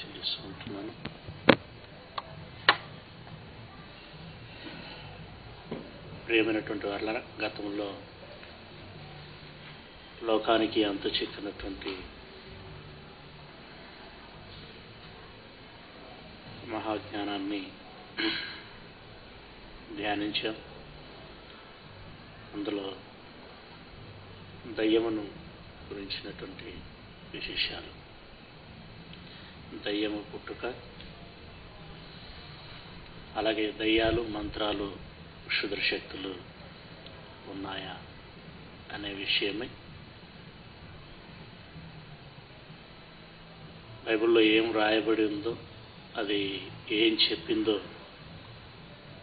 చెల్లిస్తూ ఉంటున్నాను ప్రియమైనటువంటి వాళ్ళ గతంలో లోకానికి అంత చిక్కినటువంటి మహాజ్ఞానాన్ని ధ్యానించాం. అందులో దయ్యమును గురించినటువంటి విశేషాలు. దయ్యము పుట్టుక. అలాగే దయ్యాలు మంత్రాలు క్షుద్ర శక్తులు ఉన్నాయా అనే విషయమే. బైబిల్లో ఏం రాయబడి ఉందో అది ఏం చెప్పిందో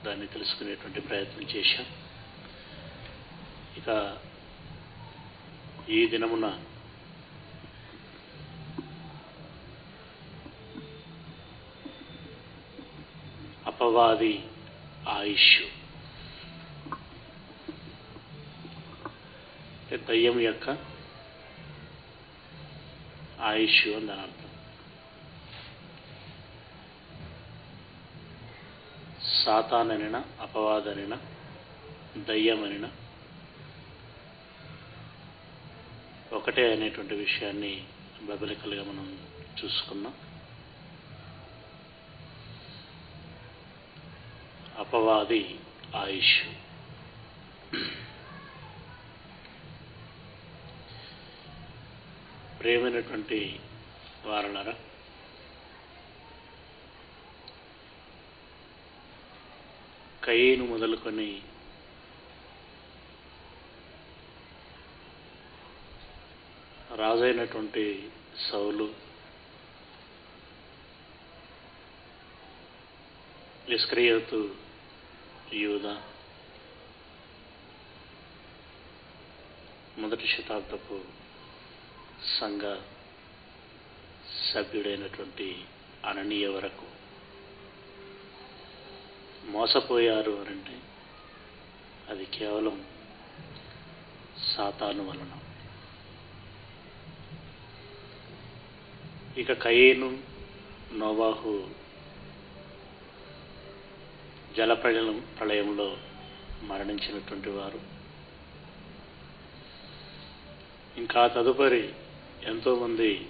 దాన్ని తెలుసుకునేటువంటి ప్రయత్నం చేశాం. ఇక ఈ దినమున అపవాది ఆయుష్ దయ్యం యొక్క ఆయుష్ అని దాని అర్థం. సాతాననిన అపవాదనిన దయ్యమనిన ఒకటే అనేటువంటి విషయాన్ని బబలికలుగా మనం చూసుకున్నాం. అపవాది ఆయుష్. ప్రేమైనటువంటి వారలరా కయ్యేను మొదలుకొని రాజైనటువంటి సౌలు ఇస్క్రియోతు యూద మొదటి శతాబ్దపు సంఘ సభ్యుడైనటువంటి అననీయ వరకు మోసపోయారు అనంటే అది కేవలం సాతాను వలన. ఇక కయేను నోవాహు జల ప్రళయం ప్రళయంలో మరణించినటువంటి వారు. ఇంకా తదుపరి ఎంతోమంది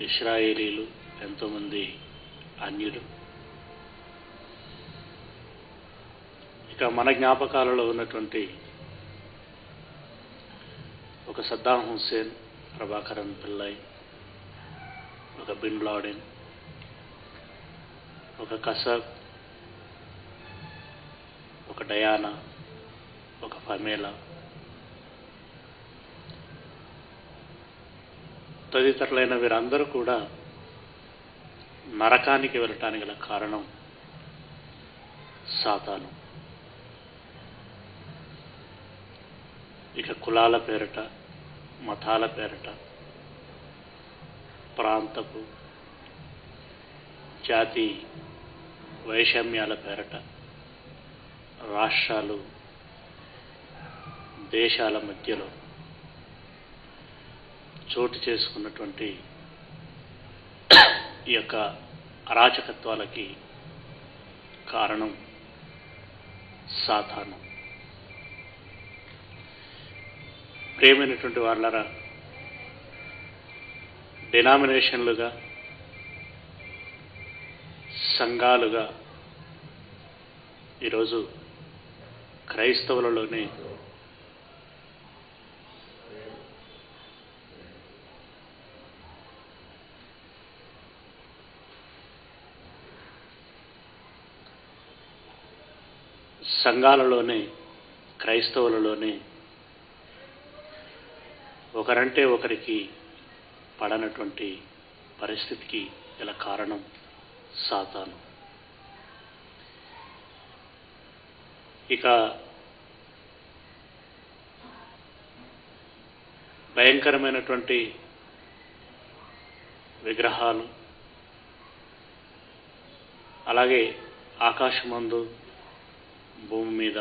ఇస్రాయేలీలు ఎంతోమంది అన్యులు. ఇక మన జ్ఞాపకాలలో ఉన్నటువంటి ఒక సద్దాం హుస్సేన్ ప్రభాకరన్ పిల్లయ్ ఒక బిన్ లాడెన్ ఒక కసబ్ ఒక డయానా ఒక ఫమేలా తదితరులైన వీరందరూ కూడా నరకానికి వెళ్ళటానికి గల కారణం సాతాను. ఇక కులాల పేరట మతాల పేరట ప్రాంతపు జాతి వైషమ్యాల పేరట రాష్ట్రాలు దేశాల మధ్యలో చోటు చేసుకున్నటువంటి ఈ యొక్క అరాచకత్వాలకి కారణం సాధారణం. ప్రేమైనటువంటి వాళ్ళరా డినామినేషన్లుగా సంఘాలుగా ఈరోజు క్రైస్తవులలోనే. సంఘాలలోనే క్రైస్తవులలోనే ఒకరంటే ఒకరికి పడనటువంటి పరిస్థితికి గల కారణం సాతాను. ఇక భయంకరమైనటువంటి విగ్రహాలు అలాగే ఆకాశమందు భూమి మీద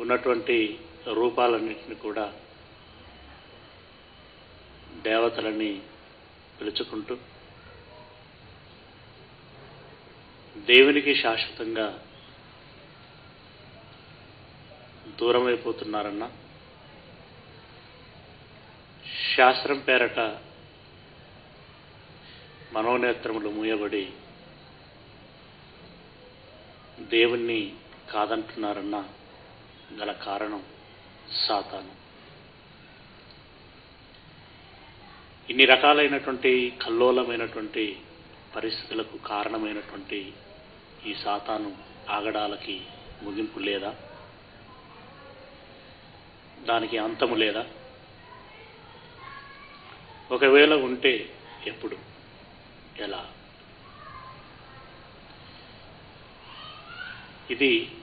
ఉన్నటువంటి రూపాలన్నింటిని కూడా దేవతలని పిలుచుకుంటూ దేవునికి శాశ్వతంగా దూరమైపోతున్నారన్న శాస్త్రం పేరట మనోనేత్రములు మూయబడి దేవుణ్ణి కాదంటున్నారన్న గల కారణం సాతాను. ఇన్ని రకాలైనటువంటి కల్లోలమైనటువంటి పరిస్థితులకు కారణమైనటువంటి ఈ సాతాను ఆగడాలకి ముగింపు లేదా? దానికి అంతము లేదా? ఒకవేళ ఉంటే ఎప్పుడు? ఎలా? ఇది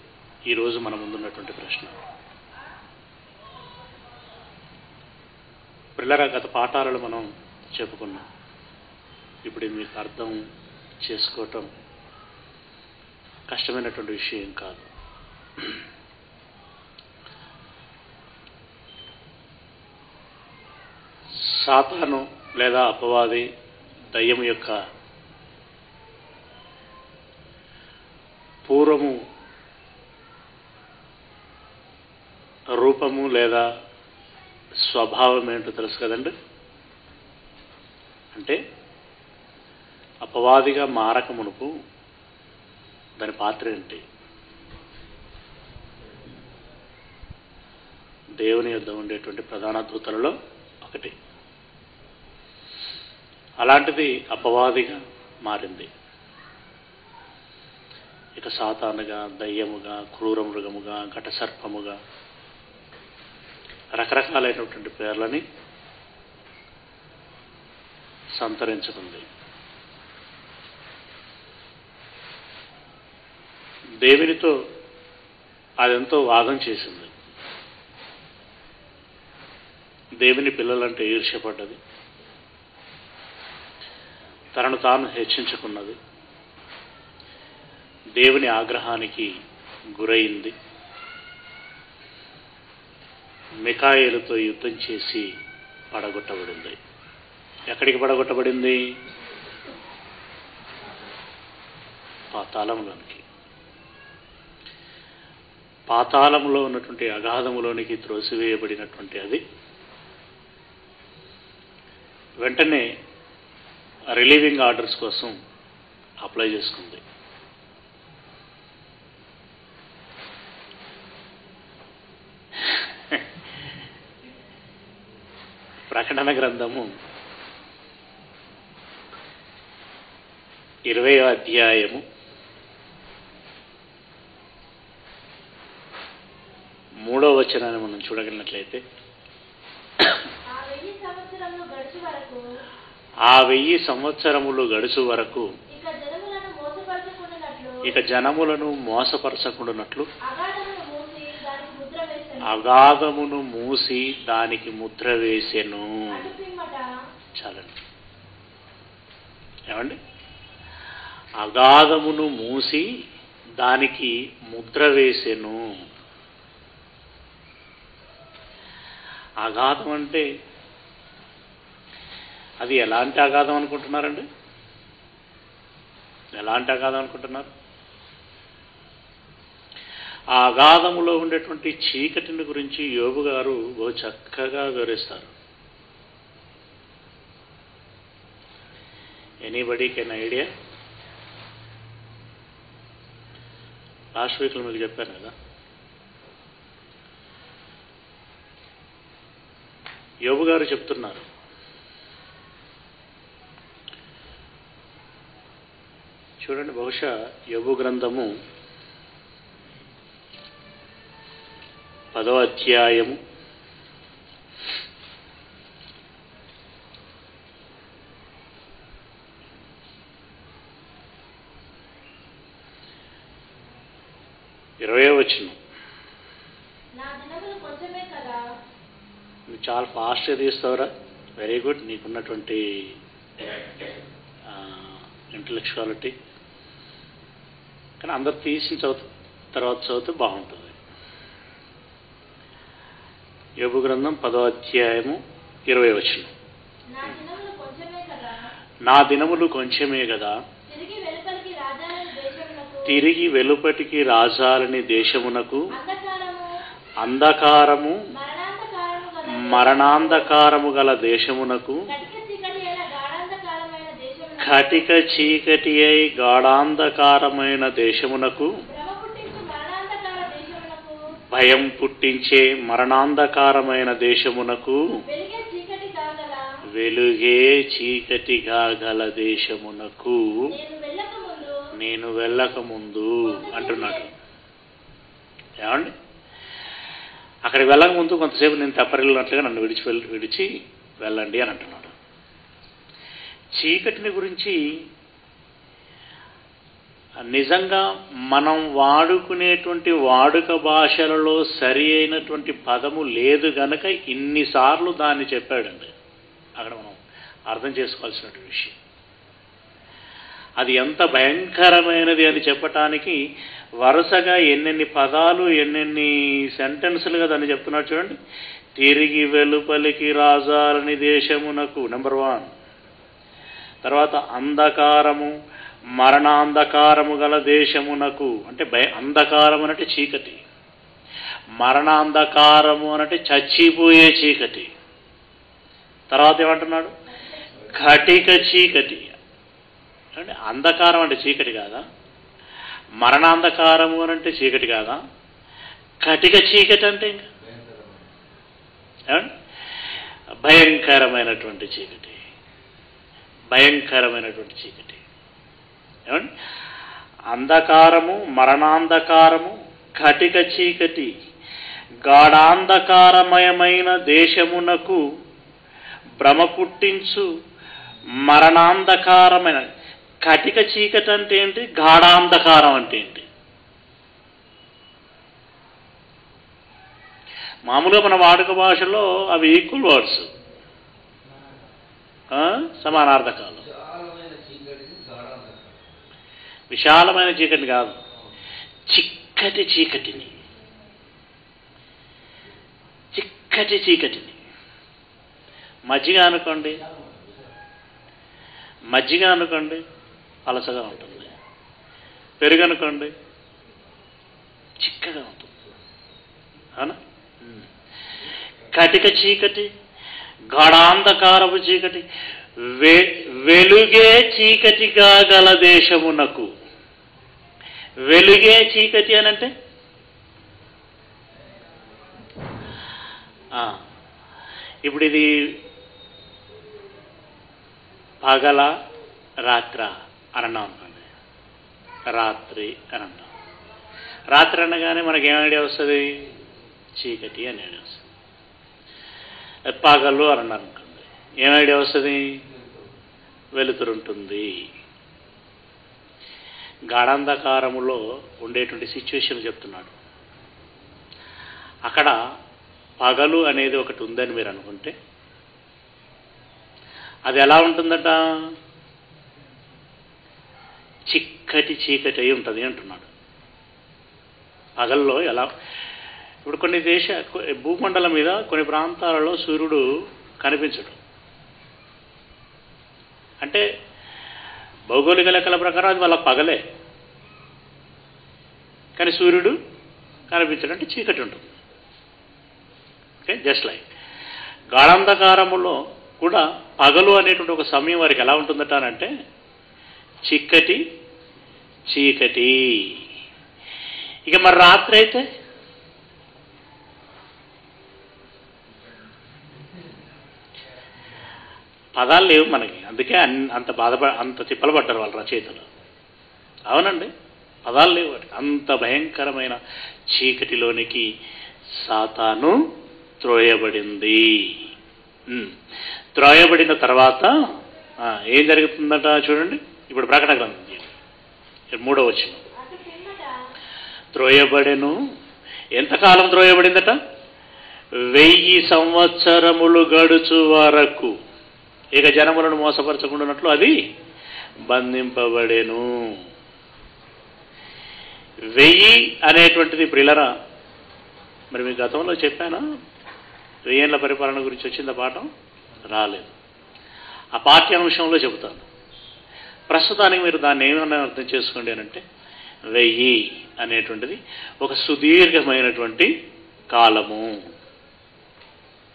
ఈరోజు మన ముందున్నటువంటి ప్రశ్న. పిల్లల గత పాఠాలను మనం చెప్పుకున్నాం. ఇప్పుడు మీకు అర్థం చేసుకోవటం కష్టమైనటువంటి విషయం కాదు. సాతాను లేదా అపవాది దయ్యం యొక్క పూర్వము రూపము లేదా స్వభావం ఏంటో తెలుసు కదండి? అంటే అపవాదిగా మారక మునుపు దాని పాత్ర ఏంటి? దేవుని యొద్ద ఉండేటువంటి ప్రధాన దూతలలో ఒకటి. అలాంటిది అపవాదిగా మారింది. ఇక సాతానుగా దయ్యముగా క్రూర మృగముగా ఘటసర్పముగా రకరకాలైనటువంటి పేర్లని సంతరించుకుంది. దేవునితో అదెంతో వాదం చేసింది. దేవుని పిల్లలంటే ఈర్ష్యపడ్డది. తనను తాను హెచ్చించుకున్నది. దేవుని ఆగ్రహానికి గురైంది. మికాయలతో యుద్ధం చేసి పడగొట్టబడింది. ఎక్కడికి పడగొట్టబడింది? పాతాళంలోనికి. పాతాళంలో ఉన్నటువంటి అగాధములోనికి త్రోసివేయబడినటువంటి అది. వెంటనే రిలీవింగ్ ఆర్డర్స్ కోసం అప్లై చేసుకుంది. ప్రకటన గ్రంథము ఇరవై అధ్యాయము మూడో వచనాన్ని మనం చూడగలిగినట్లయితే ఆ వెయ్యి సంవత్సరములు గడిచి వరకు ఇక జనములను మోసపరచకుండానట్లు అగాధమును మూసి దానికి ముద్ర వేసెను. చాలండి. ఏమండి? అగాధమును మూసి దానికి ముద్ర వేసెను. అగాధం అంటే అది ఎలాంటి అగాధం అనుకుంటున్నారండి? ఎలాంటి అగాధం అనుకుంటున్నారు? ఆ అగాధములో ఉండేటువంటి చీకటిని గురించి యోగు గారు బహు చక్కగా వివరిస్తారు. ఎనీబడీ కెన్ ఐడియా లాస్ట్ వీక్లో మీకు చెప్పాను కదా. యోగు గారు చెప్తున్నారు. చూడండి బహుశా యోబు గ్రంథము పదో అధ్యాయము. ఇరవై వచ్చిన నువ్వు చాలా ఫాస్ట్గా తీస్తావురా. Very good. నీకున్నటువంటి ఇంటలెక్చువాలిటీ. కానీ అందరు తీసిన చదువు తర్వాత చదివితే బాగుంటుంది. యోగు గ్రంథం పదో అధ్యాయము ఇరవై వచ్చిన నా దినములు కొంచెమే కదా? తిరిగి వెలుపటికి రాజాలని దేశమునకు? అంధకారము? మరణాంధకారము గల దేశమునకు? ఘటిక చీకటి అయి గాఢాంధకారమైన దేశమునకు భయం పుట్టించే మరణాంధకారమైన దేశమునకు చీకటి వెలుగే చీకటిగా గల దేశమునకు నేను వెళ్ళకముందు అంటున్నాడు. ఏమండి? అక్కడికి వెళ్ళక ముందు కొంతసేపు నేను తప్పరిల్లినట్లుగా నన్ను విడిచి వెళ్ళి విడిచి వెళ్ళండి అని అంటున్నాడు. చీకటిని గురించి నిజంగా మనం వాడుకునేటువంటి వాడుక భాషలలో సరి అయినటువంటి పదము లేదు గనక ఇన్నిసార్లు దాన్ని చెప్పాడండి. అక్కడ మనం అర్థం చేసుకోవాల్సినటువంటి విషయం. అది ఎంత భయంకరమైనది అని చెప్పటానికి వరుసగా ఎన్నెన్ని పదాలు ఎన్నెన్ని సెంటెన్సులుగా దాన్ని చెప్తున్నాడు చూడండి. తిరిగి వెలుపలికి రాజాలని దేశమునకు నెంబర్ వన్ తర్వాత అంధకారము మరణాంధకారము గల దేశమునకు అంటే భయ అంధకారం అంటే చీకటి. మరణాంధకారము అనంటే చచ్చిపోయే చీకటి. తర్వాత ఏమంటున్నాడు? కటిక చీకటి. అంటే అంధకారం అంటే చీకటి కాదా? మరణాంధకారము అని అంటే చీకటి కాదా? కటిక చీకటి అంటే ఇంకా? భయంకరమైనటువంటి చీకటి. భయంకరమైనటువంటి చీకటి. ఏమండి? అంధకారము మరణాంధకారము కటిక చీకటి గాఢాంధకారమయమైన దేశమునకు భ్రమ పుట్టించు మరణాంధకారమైన కటిక చీకటి అంటే ఏంటి? గాఢాంధకారం అంటే ఏంటి? మామూలుగా మన వాడుక భాషలో అవి ఈక్వల్ వర్డ్స్ సమానార్థకాలు విశాలమైన చీకటి కాదు. చిక్కటి చీకటిని. చిక్కటి చీకటిని. మజ్జిగ అనుకోండి. మజ్జిగ అనుకోండి పలసగా ఉంటుంది. పెరుగు అనుకోండి చిక్కగా ఉంటుంది. అవునా. కటిక చీకటి గాఢాంధకారపు చీకటి వె వెలుగే చీకటిగా గల దేశమునకు. వెలుగే చీకటి అనంటే? ఆ, ఇప్పుడు ఇది పగల రాత్ర అని అన్నాం అనుకోండి. రాత్రి అని అన్నాం రాత్రి అనగానే మనకి ఏం ఐడియా వస్తుంది? చీకటి అని ఐడియా వస్తుంది. పగలు అని అన్నారు అనుకోండి. ఏం ఐడియా వస్తుంది? వెలుతురు ఉంటుంది. గాఢాంధకారములో ఉండేటువంటి సిచ్యువేషన్ చెప్తున్నాడు. అక్కడ పగలు అనేది ఒకటి ఉందని మీరు అనుకుంటే అది ఎలా ఉంటుందట? చిక్కటి చీకటి అయి ఉంటుంది అంటున్నాడు. పగల్లో ఎలా ఇప్పుడు కొన్ని దేశ భూమండలం మీద కొన్ని ప్రాంతాలలో సూర్యుడు కనిపించడు. అంటే భౌగోళిక లెక్కల ప్రకారం అది వాళ్ళ పగలే. కానీ సూర్యుడు కనిపించడం అంటే చీకటి ఉంటుంది. Okay just like. గాఢాంధకారములో కూడా పగలు అనేటువంటి ఒక సమయం వారికి ఎలా ఉంటుందట అని అంటే చిక్కటి చీకటి. ఇక మరి రాత్రి అయితే పదాలు లేవు మనకి. అందుకే అంత బాధప అంత తిప్పలు పడ్డారు వాళ్ళ రచయితలు. అవునండి. పదాలు లేవు అంత భయంకరమైన చీకటిలోనికి సాతాను త్రోయబడింది. త్రోయబడిన తర్వాత ఏం జరుగుతుందట చూడండి. ఇప్పుడు ప్రకటన గ్రంథం మూడో వచ్చిన త్రోయబడెను. ఎంతకాలం త్రోయబడిందట? వెయ్యి సంవత్సరములు గడుచు వరకు. ఇక జనములను మోసపరచకుండానట్లు అది బంధింపబడేను. వెయ్యి అనేటువంటిది ప్రిలరా. మరి మీ గతంలో చెప్పానా? వెయ్యేళ్ళ పరిపాలన గురించి వచ్చిందా పాఠం? రాలేదు. ఆ పాఠ్యాంశంలో చెబుతాను. ప్రస్తుతానికి మీరు దాన్ని ఏమన్నా అర్థం చేసుకోండి అంటే వెయ్యి అనేటువంటిది ఒక సుదీర్ఘమైనటువంటి కాలము.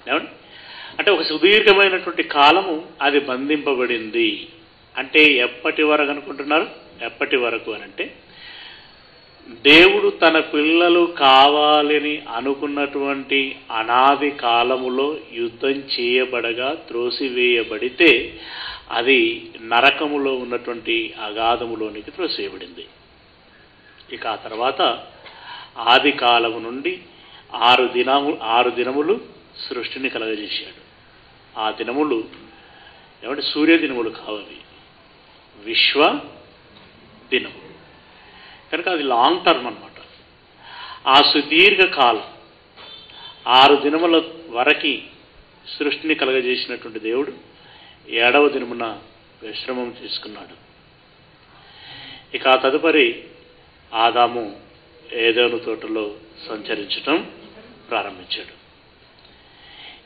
ఏమండి? అంటే ఒక సుదీర్ఘమైనటువంటి కాలము అది బంధింపబడింది. అంటే ఎప్పటి వరకు అనుకుంటున్నారు? ఎప్పటి వరకు అని అంటే దేవుడు తన పిల్లలు కావాలని అనుకున్నటువంటి అనాది కాలములో యుద్ధం చేయబడగా త్రోసివేయబడితే అది నరకములో ఉన్నటువంటి అగాధములోనికి త్రోసివేయబడింది. ఇక ఆ తర్వాత ఆది కాలము నుండి ఆరు దినము ఆరు దినములు సృష్టిని కలగజేశాడు. ఆ దినములు ఏమంటే సూర్య దినములు కావాలి. విశ్వ దినము. కనుక అది లాంగ్ టర్మ్ అనమాట ఆ సుదీర్ఘ కాలం ఆరు దినముల వరకి సృష్టిని కలగజేసినటువంటి దేవుడు ఏడవ దినమున విశ్రమం తీసుకున్నాడు. ఇక ఆ తదుపరి ఆదాము ఏదోను తోటలో సంచరించటం ప్రారంభించాడు.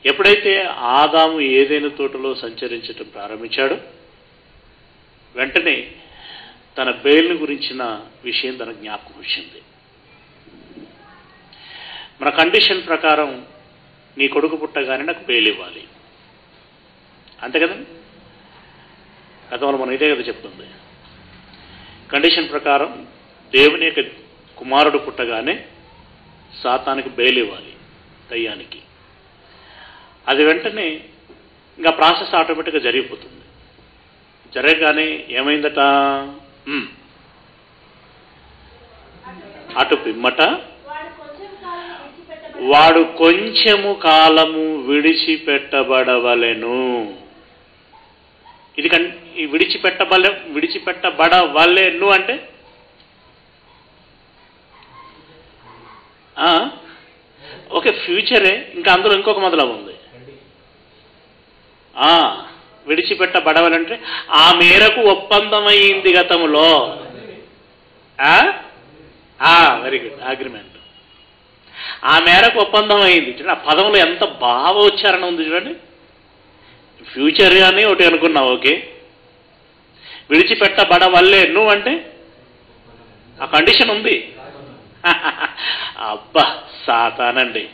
ఎప్పుడైతే ఆదాము ఏదైనా తోటలో సంచరించటం ప్రారంభించాడో వెంటనే తన బెయిల్ని గురించిన విషయం తన జ్ఞాపకం వచ్చింది. మన కండిషన్ ప్రకారం నీ కొడుకు పుట్టగానే నాకు బెయిల్ ఇవ్వాలి. అంతే కదా? గతంలో మనం ఇదే కదా చెప్తుంది. కండిషన్ ప్రకారం దేవుని యొక్క కుమారుడు పుట్టగానే సాతానికి బెయిల్ ఇవ్వాలి దయ్యానికి. అది వెంటనే ఇంకా ప్రాసెస్ ఆటోమేటిక్గా జరిగిపోతుంది. జరగగానే ఏమైందట? అటు పిమ్మట వాడు కొంచెము కాలము విడిచిపెట్టబడవలెను. ఇది కన్ ఈ విడిచిపెట్టబలె విడిచిపెట్టబడవలెను అంటే? ఓకే ఫ్యూచరే ఇంకా అందులో ఇంకొక మొదలవ ఉంది విడిచిపెట్టబడవలంటే ఆ మేరకు ఒప్పందమైంది గతములో. వెరీ గుడ్ అగ్రిమెంట్ ఆ మేరకు ఒప్పందం అయింది చూడండి ఆ పదంలో ఎంత భావ ఉచ్చారణ ఉంది చూడండి. ఫ్యూచర్ అని ఒకటి అనుకున్నావు ఓకే. విడిచిపెట్టబడవల్లే నువ్వు అంటే ఆ కండిషన్ ఉంది. అబ్బా సాతానండి.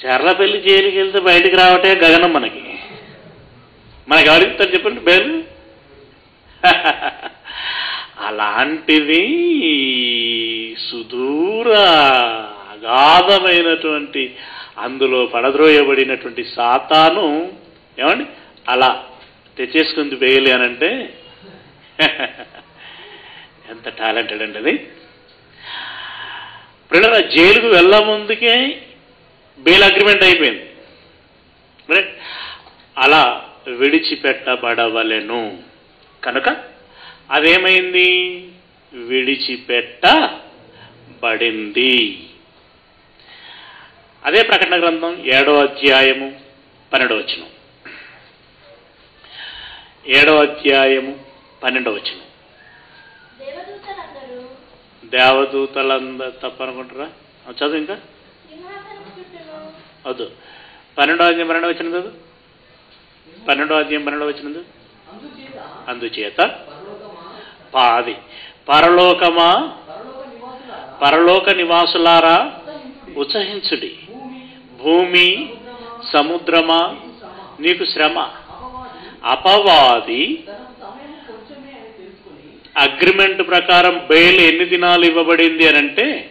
చెర్లపల్లి జైలుకి వెళ్తే బయటికి రావటే గగనం మనకి. మనకి ఎవరిస్తారు చెప్పండి బేలు అలాంటిది సుదూర అగాధమైనటువంటి అందులో పడద్రోయబడినటువంటి సాతాను ఏమండి? అలా తెచ్చేసుకుంది బెయిలి అనంటే ఎంత టాలెంటెడ్ అండి అది. పిల్లల జైలుకు వెళ్ళ ముందుకే బెయిల్ అగ్రిమెంట్ అయిపోయింది. రైట్ అలా విడిచిపెట్టబడవలెను. కనుక అదేమైంది? విడిచిపెట్టబడింది. అదే ప్రకటన గ్రంథం ఏడో అధ్యాయము పన్నెండో వచనం. ఏడో అధ్యాయము పన్నెండో వచనం. దేవదూతలందరూ తప్పనుకుంటారా? చదువు ఇంకా? చుట్టూను వద్దు పన్నెండో అధ్యాయం పన్నెండో వచ్చిన చదువు. పన్నెండో అధ్యాయం పన్నెండో వచ్చిన అందుచేత పాది. పరలోకమా? పరలోక నివాసులారా ఉత్సహించుడి. భూమి సముద్రమా? నీకు శ్రమ. అపవాది అగ్రిమెంట్ ప్రకారం బెయిల్ ఎన్ని దినాలు ఇవ్వబడింది అని అంటే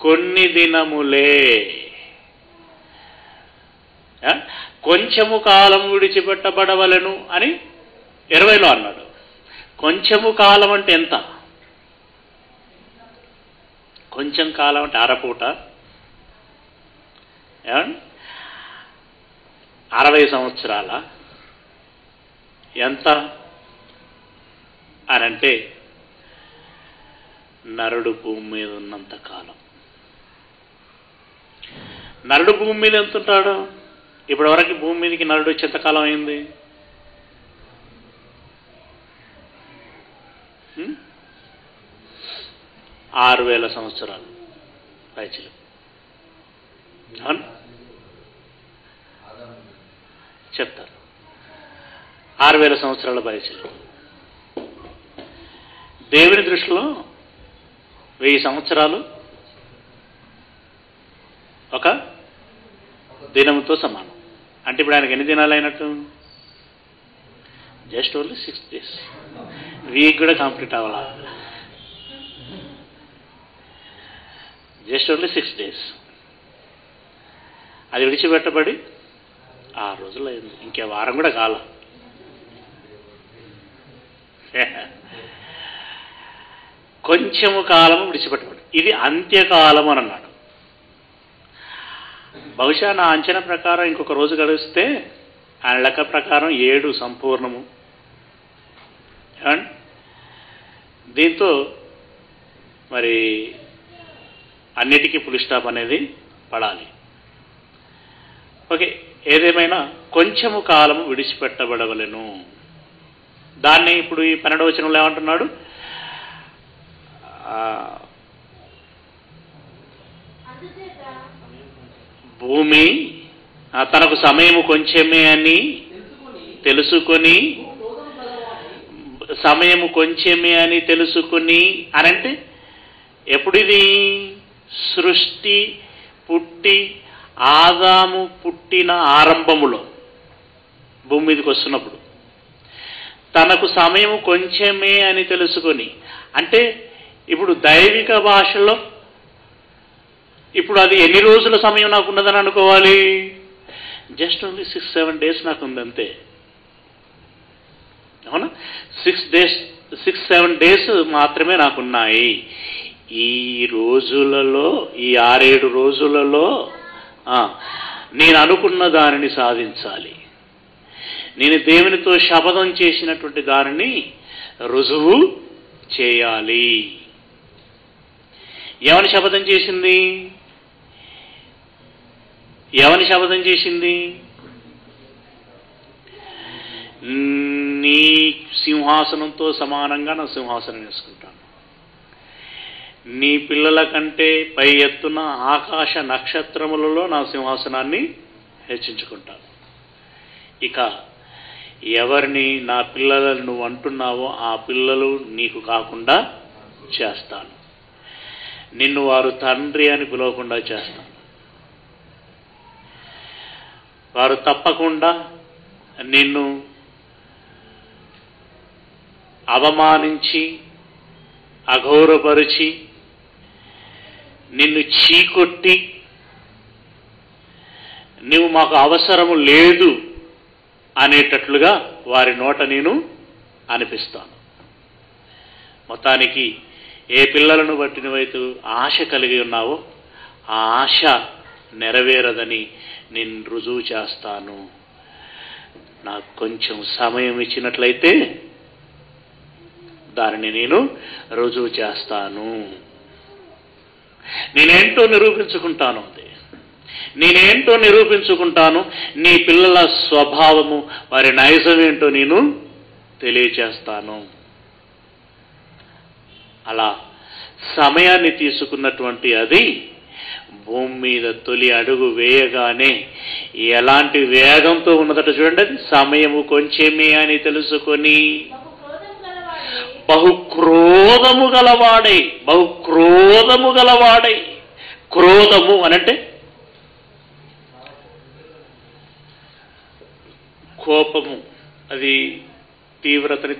కొన్ని దినములే. కొంచెము కాలం విడిచిపెట్టబడవలను అని ఇరవైలో అన్నాడు. కొంచెము కాలం అంటే ఎంత? కొంచెం కాలం అంటే అరపూట. అరవై సంవత్సరాల. ఎంత? అనంటే నరుడు భూమి మీద ఉన్నంత కాలం. నరుడు భూమి మీద ఎంత ఉంటాడు ఇప్పటివరకు భూమి మీదకి నరుడు చింతకాలం అయింది. ఆరు వేల సంవత్సరాలు పైచిలు. అవును. చెప్తారు. ఆరు వేల సంవత్సరాల పరిచయం దేవుని దృష్టిలో వెయ్యి సంవత్సరాలు ఒక దినంతో సమానం. అంటే ఇప్పుడు ఆయనకి ఎన్ని దినాలు అయినట్టు? Just only six days week కూడా కంప్లీట్ అవ్వాలా? జస్ట్ ఓన్లీ సిక్స్ డేస్ అది విడిచిపెట్టబడి? ఆరు రోజులు అయింది. ఇంకే వారం కూడా కాల. కొంచెము కాలము విడిచిపెట్టబడి. ఇది అంత్యకాలం అని అన్నాడు. బహుశా నా అంచనా ప్రకారం ఇంకొక రోజు గడిస్తే ఆయన లెక్క ప్రకారం ఏడు సంపూర్ణము. దీంతో మరి అన్నిటికీ పులి స్టాప్ అనేది పడాలి. ఓకే ఏదేమైనా కొంచెము కాలము విడిచిపెట్టబడవలను. దాన్ని ఇప్పుడు ఈ పన్నెండవచనంలో ఏమంటున్నాడు? భూమి తనకు సమయము కొంచెమే అని తెలుసుకొని సమయము కొంచెమే అని తెలుసుకుని అనంటే ఎప్పుడిది? సృష్టి పుట్టి ఆదాము పుట్టిన ఆరంభములో భూమి మీదకి వస్తున్నప్పుడు. తనకు సమయం కొంచెమే అని తెలుసుకొని అంటే ఇప్పుడు దైవిక భాషలో ఇప్పుడు అది ఎన్ని రోజుల సమయం నాకు ఉన్నదని అనుకోవాలి? Just only six seven days నాకు ఉంది అంతే అవునా? Six days six seven days మాత్రమే నాకున్నాయి. ఈ రోజులలో ఈ ఆరేడు రోజులలో నేను అనుకున్న దానిని సాధించాలి. నేను దేవునితో శపథం చేసినటువంటి దానిని రుజువు చేయాలి. ఏమని శపథం చేసింది? ఎవరిని శపథం చేసింది? నీ సింహాసనంతో సమానంగా నా సింహాసనం వేసుకుంటాను. నీ పిల్లల కంటే పై ఎత్తున ఆకాశ నక్షత్రములలో నా సింహాసనాన్ని హెచ్చించుకుంటాను. ఇక ఎవరిని నా పిల్లలను నువ్వు అంటున్నావో ఆ పిల్లలు నీకు కాకుండా చేస్తాను. నిన్ను వారు తండ్రి అని పిలవకుండా చేస్తాను. వారు తప్పకుండా నిన్ను అవమానించి అఘోరపరిచి నిన్ను చీకొట్టి నువ్వు మాకు అవసరము లేదు అనేటట్లుగా వారి నోట నేను అనిపిస్తాను. మొత్తానికి ఏ పిల్లలను బట్టి నువ్వైతే ఆశ కలిగి ఉన్నావో ఆ ఆశ నెరవేరదని నేను రుజువు చేస్తాను. నాకు కొంచెం సమయం ఇచ్చినట్లయితే దానిని నేను రుజువు చేస్తాను. నేనేంటో నిరూపించుకుంటాను అది నేనేంటో నిరూపించుకుంటాను. నీ పిల్లల స్వభావము వారి నైజం ఏంటో నేను తెలియచేస్తాను. అలా సమయాన్ని తీసుకున్నటువంటి అది భూమి మీద తొలి అడుగు వేయగానే ఎలాంటి వేగంతో ఉన్నదట చూడండి అది? సమయము కొంచెమే అని తెలుసుకొని బహు క్రోధము గలవాడై బహు క్రోధము గలవాడై. క్రోధము అనంటే కోపము. అది తీవ్రతని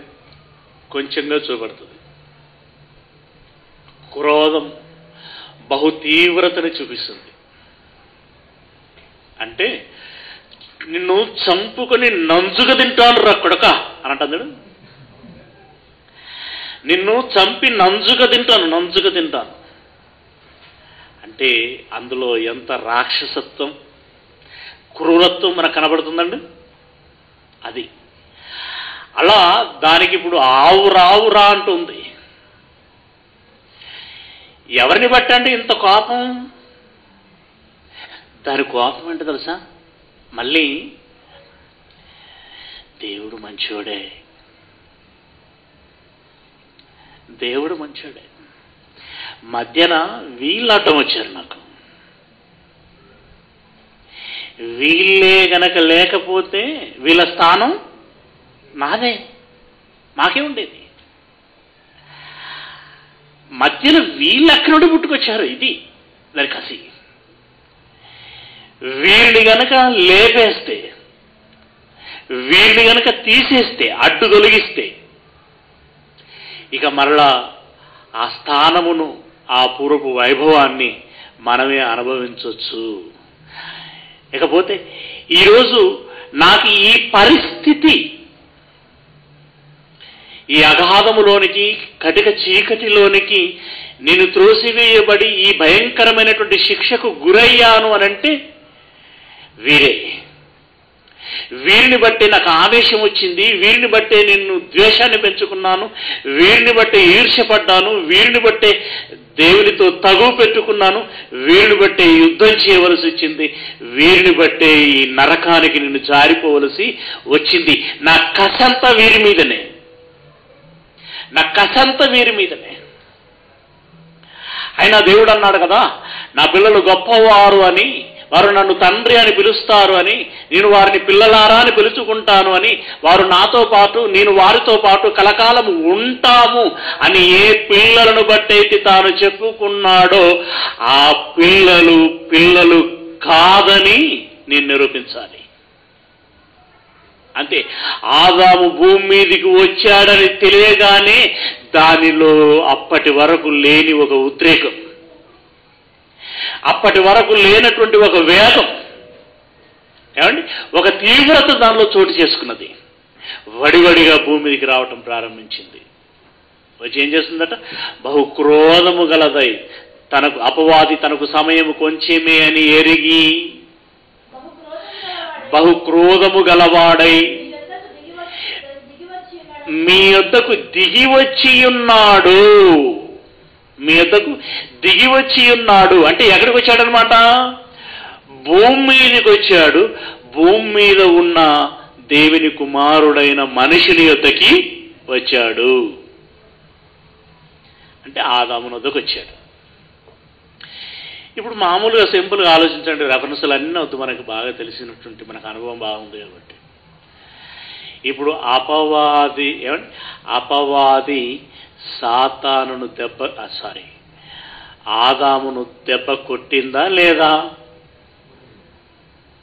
కొంచెంగా చూపడుతుంది. క్రోధం. బహు తీవ్రతని చూపిస్తుంది. అంటే నిన్ను చంపుకొని నంజుగా తింటాను రా కొడక అని అంటాడు నిన్ను చంపి నంజుగా తింటాను నంజుగా తింటాను. అంటే అందులో ఎంత రాక్షసత్వం క్రూరత్వం మనకు కనబడుతుందండి? అది. అలా దానికి ఇప్పుడు ఆవు రావురా అంటుంది ఎవరిని బట్టండి ఇంత కోపం? దాని కోపం అంటే తెలుసా? మళ్ళీ దేవుడు మంచోడే. దేవుడు మంచోడే. మధ్యన వీళ్ళు వచ్చారు నాకు. వీళ్ళే గనక లేకపోతే వీళ్ళ స్థానం నాదే. మాకే ఉండేది. మధ్యలో వీళ్ళు అక్కడి నుండి పుట్టుకొచ్చారు ఇది దాని కసి వీరిని గనక లేపేస్తే వీరిని గనక తీసేస్తే అడ్డు తొలగిస్తే ఇక మరలా ఆ స్థానమును ఆ పూర్వపు వైభవాన్ని మనమే అనుభవించవచ్చు ఇకపోతే ఈరోజు నాకు ఈ పరిస్థితి ఈ అగాధములోనికి కటిక చీకటిలోనికి నేను త్రోసివేయబడి ఈ భయంకరమైనటువంటి శిక్షకు గురయ్యాను అనంటే వీరే. వీరిని బట్టే నాకు ఆవేశం వచ్చింది వీరిని బట్టే నిన్ను ద్వేషాన్ని పెంచుకున్నాను వీరిని బట్టే ఈర్ష్యపడ్డాను వీరిని బట్టే దేవునితో తగువ పెట్టుకున్నాను వీరిని బట్టే యుద్ధం చేయవలసి వచ్చింది వీరిని బట్టే ఈ నరకానికి నిన్ను జారిపోవలసి వచ్చింది. నా కసంతా వీరి మీదనే. నా కసంత వీరి మీదనే. అయినా దేవుడు అన్నాడు కదా నా పిల్లలు గొప్పవారు అని వారు నన్ను తండ్రి అని పిలుస్తారు అని నేను వారిని పిల్లలారా అని పిలుచుకుంటాను అని వారు నాతో పాటు నేను వారితో పాటు కలకాలం ఉంటాము అని ఏ పిల్లలను బట్టయితే తాను చెప్పుకున్నాడో ఆ పిల్లలు పిల్లలు కాదని నేను నిరూపించాలి. అంతే ఆదాము భూమి మీదికి వచ్చాడని తెలియగానే దానిలో అప్పటి వరకు లేని ఒక ఉద్రేకం. అప్పటి వరకు లేనటువంటి ఒక వేగం ఏమండి? ఒక తీవ్రత దానిలో చోటు చేసుకున్నది. వడివడిగా భూమి మీదకి రావటం ప్రారంభించింది. వచ్చి ఏం చేస్తుందట? బహు క్రోధము గలదై తనకు అపవాది తనకు సమయము కొంచెమే అని ఎరిగి బహు క్రోధము గలవాడై మీ యొద్దకు దిగి వచ్చి మీ యొద్దకు దిగి వచ్చి ఉన్నాడు మీ యొద్దకు దిగి వచ్చి ఉన్నాడు అంటే ఎక్కడికి వచ్చాడనమాట భూమి మీదకి వచ్చాడు భూమి మీద ఉన్న దేవుని కుమారుడైన మనిషిని యొద్దకి వచ్చాడు. అంటే ఆదాముని వద్దకు వచ్చాడు ఇప్పుడు మామూలుగా సింపుల్గా ఆలోచించండి. రెఫరెన్స్లు అన్నీ వద్దు. మనకు బాగా తెలిసినటువంటి మనకు అనుభవం బాగుంది కాబట్టి. ఇప్పుడు అపవాది ఏమండి? అపవాది సాతానును దెబ్బ సారీ ఆదామును దెబ్బ కొట్టిందా లేదా?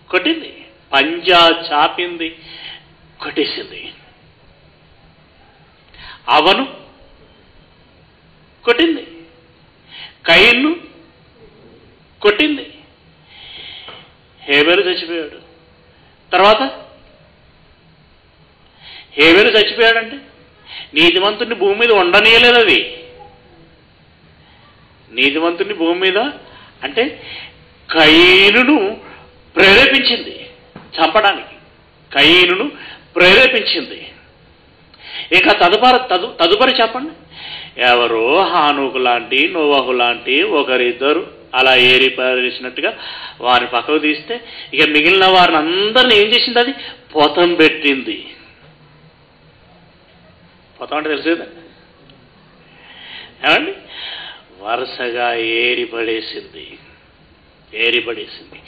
కొట్టింది. పంజా చాపింది. కొట్టేసింది. అవను కొట్టింది. కయ్యను కొట్టింది. హేబేలు చచ్చిపోయాడు. తర్వాత? హేబేలు చచ్చిపోయాడంటే? నీతిమంతుడిని భూమి మీద ఉండనీయలేదు అది. నీతిమంతుడిని భూమి మీద అంటే కయ్యను ప్రేరేపించింది చంపడానికి. కయ్యను ప్రేరేపించింది. ఇంకా తదుపరి తదు తదుపరి చెప్పండి. ఎవరో హానుకు లాంటి నోవహు లాంటి ఒకరిద్దరు అలా ఏరి పారేసినట్టుగా వారిని పక్కకు తీస్తే ఇక మిగిలిన వారిని అందరిని ఏం చేసింది అది? పొతం పెట్టింది. పొతం అంటే తెలుసు ఏమండి? వరుసగా ఏరి పడేసింది. ఏరి పడేసింది.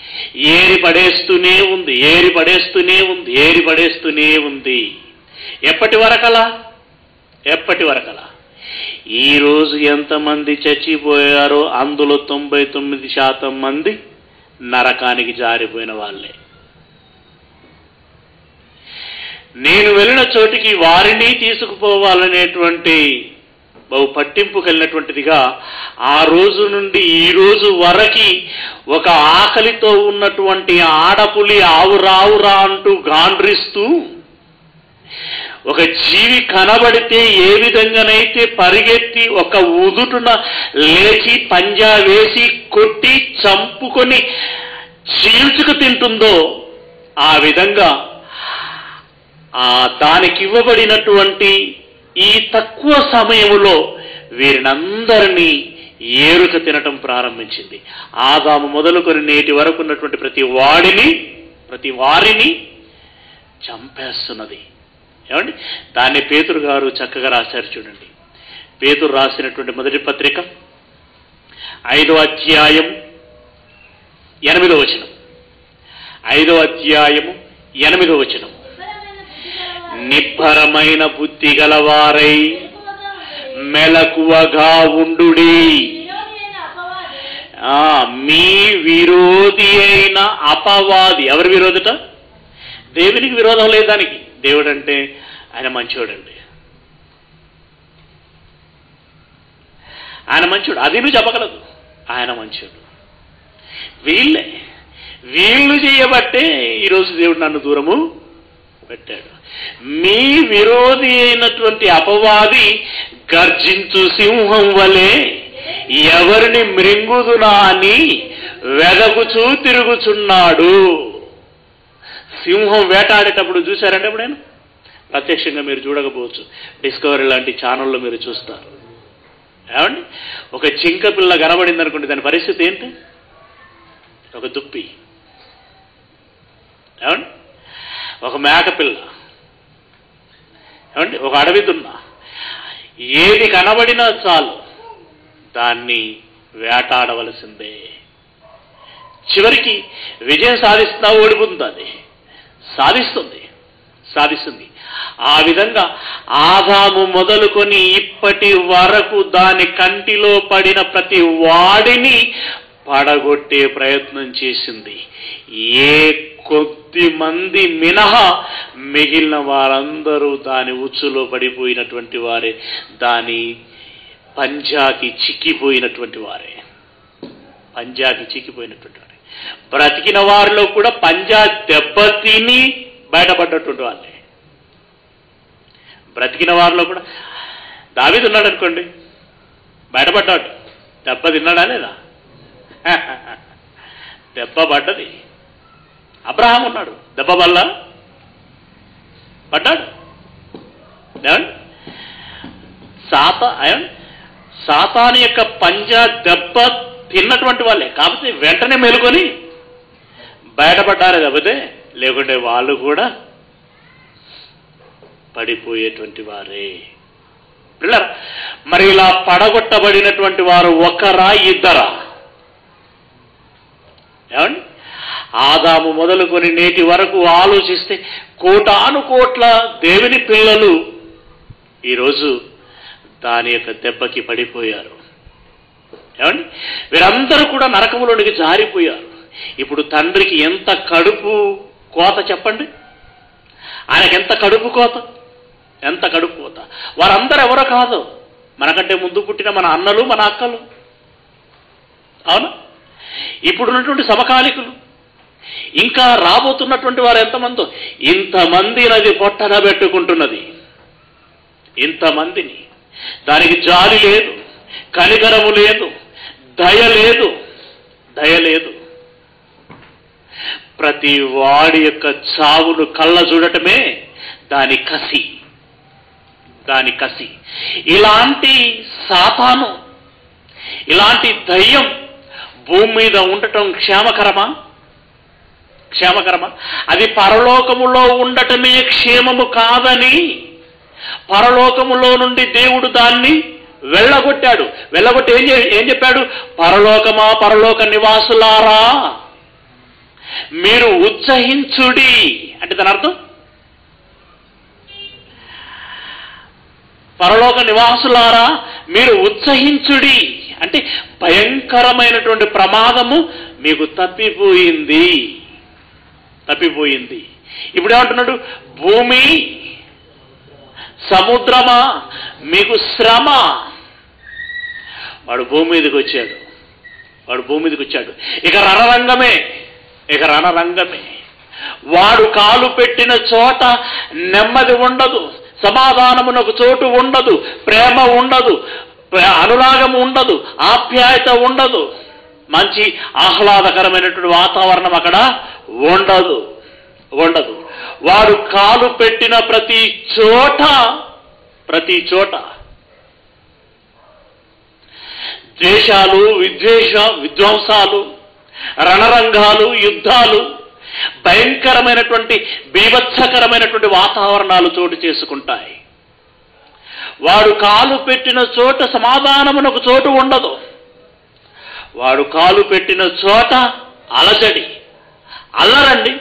ఏరి పడేస్తూనే ఉంది. ఏరి పడేస్తూనే ఉంది. ఏరి పడేస్తూనే ఉంది. ఎప్పటి వరకలా? ఎప్పటి వరకలా? ఈరోజు ఎంతమంది చచ్చిపోయారో అందులో తొంభై తొమ్మిది శాతం మంది నరకానికి జారిపోయిన వాళ్ళే. నేను వెళ్ళిన చోటికి వారిని తీసుకుపోవాలనేటువంటి బహు పట్టింపు కలిగినటువంటిదిగా ఆ రోజు నుండి ఈ రోజు వరకి ఒక ఆకలితో ఉన్నటువంటి ఆడపులి ఆవురావురా అంటూ గాండ్రిస్తూ ఒక జీవి కనబడితే ఏ విధంగానైతే పరిగెత్తి ఒక ఉదుటున లేచి పంజా వేసి కొట్టి చంపుకొని చీల్చుకు తింటుందో ఆ విధంగా ఆ దానికి ఇవ్వబడినటువంటి ఈ తక్కువ సమయంలో వీరినందరినీ ఏరుక తినటం ప్రారంభించింది. ఆదాము మొదలుకొని నేటి వరకు ఉన్నటువంటి ప్రతి వాడిని ప్రతి వారిని చంపేస్తున్నది. ఏమండి? దాన్ని పేతురు గారు చక్కగా రాశారు చూడండి. పేతురు రాసినటువంటి మొదటి పత్రిక ఐదో అధ్యాయం ఎనిమిదో వచనం. ఐదో అధ్యాయము ఎనిమిదో వచనం. నిబ్బరమైన బుద్ధి గలవారై మెలకువగా ఉండుడి. మీ విరోధి అయిన అపవాది. ఎవరి విరోధట? దేవునికి విరోధం లేదు దానికి. దేవుడు అంటే ఆయన మంచివాడండి ఆయన మంచివాడు అది నువ్వు చెప్పగలదు. ఆయన మంచివాడు వీళ్ళే. వీళ్ళు చేయబట్టే ఈరోజు దేవుడు నన్ను దూరము పెట్టాడు. మీ విరోధి అయినటువంటి అపవాది గర్జించు సింహం వలె ఎవరిని మృంగుదునా అని వెదకుచూ తిరుగుచున్నాడు. సింహం వేటాడేటప్పుడు చూశారంటే ఎప్పుడైనా? ప్రత్యక్షంగా మీరు చూడకపోవచ్చు. డిస్కవరీ లాంటి ఛానల్లో మీరు చూస్తారు. ఏమండి? ఒక చింక పిల్ల కనబడింది అనుకోండి దాని పరిస్థితి ఏంటి? ఒక దుప్పి. ఏమండి? ఒక మేకపిల్ల ఏమండి? ఒక అడవి దున్న. ఏది కనబడినా చాలు దాన్ని వేటాడవలసిందే. చివరికి విజయం సాధిస్తా ఓడిపోతుంది అది. సాధిస్తుంది. సాధిస్తుంది. ఆ విధంగా ఆదాము మొదలుకొని ఇప్పటి వరకు దాని కంటిలో పడిన ప్రతి వాడిని పడగొట్టే ప్రయత్నం చేసింది. ఏ కొద్ది మంది మినహా మిగిలిన వారందరూ దాని ఉచ్చులో పడిపోయినటువంటి వారే. దాని పంజాకి చిక్కిపోయినటువంటి వారే. పంజాకి చిక్కిపోయినటువంటి వారే. బ్రతికిన వారిలో కూడా పంజా దెబ్బతిని బయటపడ్డటువంటి వాళ్ళే. బ్రతికిన వారిలో కూడా దావీదు ఉన్నాడు అనుకోండి బయటపడ్డాడు. దెబ్బ తిన్నాడా లేదా? దెబ్బ పడ్డది. అబ్రహాం ఉన్నాడు. దెబ్బ వల్ల పడ్డాడు. సాత సాతాని యొక్క పంజా దెబ్బ తిన్నటువంటి వాళ్ళే. కాకపోతే వెంటనే మేలుకొని బయటపడ్డారే తప్పితే లేకుంటే వాళ్ళు కూడా పడిపోయేటువంటి వారే. పిల్లరా మరి ఇలా పడగొట్టబడినటువంటి వారు ఒకరా ఇద్దరా? ఏమండి? ఆదాము మొదలుకొని నేటి వరకు ఆలోచిస్తే కోటాను కోట్ల దేవుని పిల్లలు ఈరోజు దాని యొక్క దెబ్బకి పడిపోయారు. ఏమండి? వీరందరూ కూడా నరకములోనికి జారిపోయారు. ఇప్పుడు తండ్రికి ఎంత కడుపు కోత చెప్పండి? ఆయనకి ఎంత కడుపు కోత? ఎంత కడుపు కోత? వారందరూ ఎవరో కాదు. మనకంటే ముందు పుట్టిన మన అన్నలు మన అక్కలు. అవునా? ఇప్పుడున్నటువంటి సమకాలికులు. ఇంకా రాబోతున్నటువంటి వారు ఎంతమందో? ఇంతమంది నది పొట్టన పెట్టుకుంటున్నది. ఇంతమందిని. దానికి జాలి లేదు. కనికరము లేదు. దయ లేదు. దయ లేదు. ప్రతి వాడి యొక్క చావును కళ్ళ చూడటమే దాని కసి. దాని కసి. ఇలాంటి సాతాను ఇలాంటి దయ్యం భూమి మీద ఉండటం క్షేమకరమా? క్షేమకరమా? అది పరలోకములో ఉండటమే క్షేమము కాదని పరలోకములో నుండి దేవుడు దాన్ని వెళ్ళగొట్టాడు. వెళ్ళగొట్టి ఏం ఏం చెప్పాడు? పరలోకమా పరలోక నివాసులారా మీరు ఉత్సహించుడి. అంటే దాని అర్థం? పరలోక నివాసులారా మీరు ఉత్సహించుడి. అంటే భయంకరమైనటువంటి ప్రమాదము మీకు తప్పిపోయింది. తప్పిపోయింది. ఇప్పుడు ఏమంటున్నాడు? భూమి సముద్రమా? మీకు శ్రమ? వాడు భూమి మీదకి వచ్చాడు. వాడు భూమి మీదకి వచ్చాడు. ఇక రణరంగమే. ఇక రణరంగమే. వాడు కాలు పెట్టిన చోట నెమ్మది ఉండదు. సమాధానమునకు చోటు ఉండదు. ప్రేమ ఉండదు. అనురాగం ఉండదు. ఆప్యాయత ఉండదు. మంచి ఆహ్లాదకరమైనటువంటి వాతావరణం అక్కడ ఉండదు. ఉండదు. వారు కాలు పెట్టిన ప్రతి చోట ప్రతి చోట ద్వేషాలు విద్వేష విధ్వంసాలు రణరంగాలు యుద్ధాలు భయంకరమైనటువంటి బీభత్సకరమైనటువంటి వాతావరణాలు చోటు చేసుకుంటాయి. వాడు కాలు పెట్టిన చోట సమాధానమునకు చోటు ఉండదు. వాడు కాలు పెట్టిన చోట అలజడి అల్లరండి.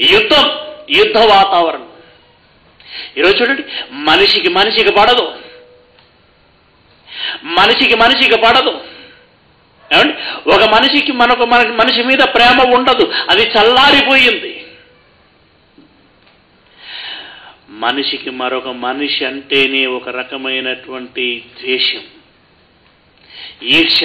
యుద్ధం యుద్ధ వాతావరణం. ఈరోజు చూడండి మనిషికి మనిషికి పడదు. మనిషికి మనిషికి పడదు. ఏమండి? ఒక మనిషికి మనకు మన మనిషి మీద ప్రేమ ఉండదు. అది చల్లారిపోయింది. మనిషికి మరొక మనిషి అంటేనే ఒక రకమైనటువంటి ద్వేషం ఈర్ష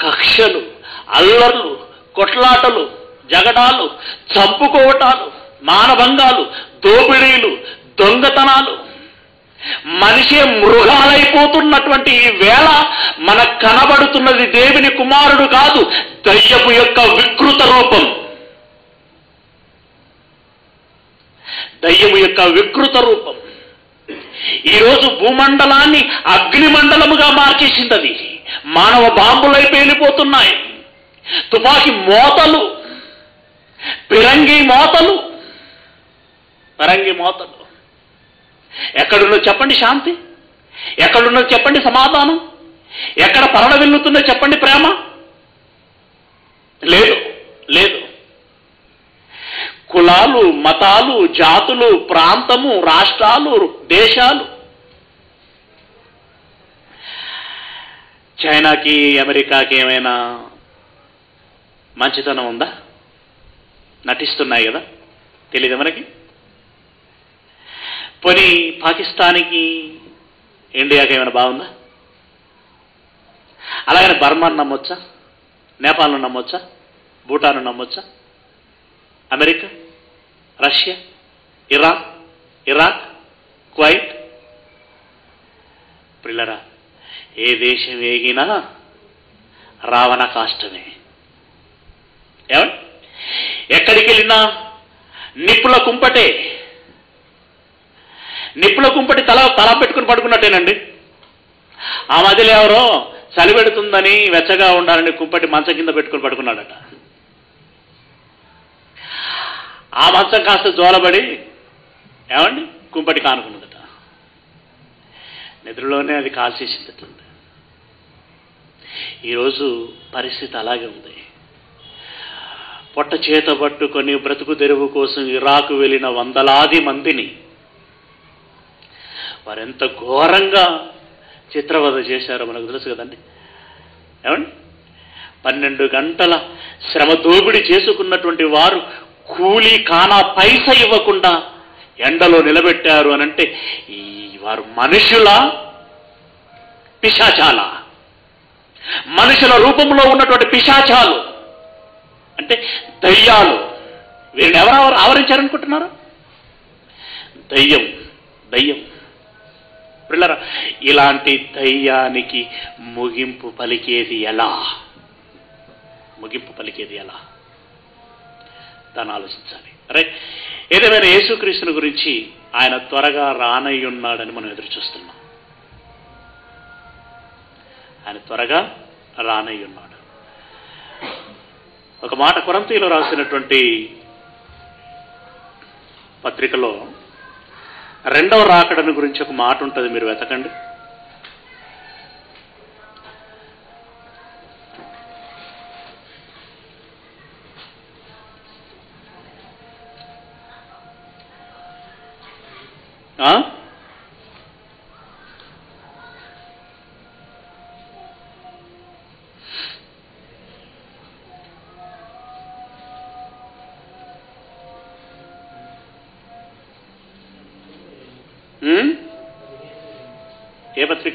కక్షలు అల్లర్లు కొట్లాటలు జగడాలు చంపుకోవటాలు మానభంగాలు దోపిడీలు దొంగతనాలు. మనిషి మృగాలైపోతున్నటువంటి ఈ వేళ మనకు కనబడుతున్నది దేవుని కుమారుడు కాదు దయ్యపు యొక్క వికృత రూపం. దయ్యము యొక్క వికృత రూపం. ఈరోజు భూమండలాన్ని అగ్నిమండలముగా మార్చేసింది అది. మానవ బాంబులై పేలిపోతున్నాయి. తుపాకి మోతలు పిరంగి మోతలు. పరంగి మోతలు. ఎక్కడున్నో చెప్పండి శాంతి? ఎక్కడున్నో చెప్పండి సమాధానం? ఎక్కడ పరణ వెళ్తుందో చెప్పండి ప్రేమ? లేదు లేదు. కులాలు మతాలు జాతులు ప్రాంతము రాష్ట్రాలు దేశాలు. చైనాకి అమెరికాకి ఏమైనా మంచితనం ఉందా? నటిస్తున్నాయి కదా? తెలీదా మనకి? పోనీ పాకిస్తాన్కి ఇండియాకి ఏమైనా బాగుందా? అలాగని బర్మాను నమ్మొచ్చా? నేపాల్ను నమ్మొచ్చా? భూటాన్ను నమ్మొచ్చా? America? Russia? Iran? Iraq? Kuwait? పిల్లరా ఏ దేశం ఏగినా రావణ కాష్టమే. ఏమండి? ఎక్కడికి వెళ్ళినా నిప్పుల కుంపటే. నిప్పుల కుంపటి తల తల పెట్టుకుని పడుకున్నట్టేనండి. ఆ మధ్యలో ఎవరో చలి పెడుతుందని వెచ్చగా ఉండాలని కుంపటి మంచం కింద పెట్టుకుని పడుకున్నాడట. ఆ మంచం కాస్త జోలబడి ఏమండి? కుంపటి కానుకున్నదట. నిద్రలోనే అది కాల్చేసిందట. ఈరోజు పరిస్థితి అలాగే ఉంది. పొట్ట చేత పట్టుకొని బ్రతుకు తెరువు కోసం ఇరాకు వెళ్ళిన వందలాది మందిని వారెంత ఘోరంగా చిత్రవద చేశారో మనకు తెలుసు కదండి. ఏమండి? పన్నెండు గంటల శ్రమ దోపిడి చేసుకున్నటువంటి వారు కూలీ కానా పైస ఇవ్వకుండా ఎండలో నిలబెట్టారు అని అంటే ఈ వారు మనుషుల? పిశాచాల? మనుషుల రూపంలో ఉన్నటువంటి పిశాచాలు? అంటే దయ్యాలు. వీరిని ఎవరు ఆవరించారనుకుంటున్నారు? దయ్యం దయ్యం. పిల్లరా ఇలాంటి దయ్యానికి ముగింపు పలికేది ఎలా? ముగింపు పలికేది ఎలా? దాన్ని ఆలోచించాలి. రైట్ ఏదేమైనా యేసుక్రీస్తుని గురించి ఆయన త్వరగా రానయ్య ఉన్నాడని మనం ఎదురు చూస్తున్నాం ఆయన త్వరగా రానయ్య ఉన్నాడు ఒక మాట కొరంతీలో రాసినటువంటి పత్రికలో రెండవ రాకడను గురించి ఒక మాట ఉంటుంది మీరు వెతకండి ఆ?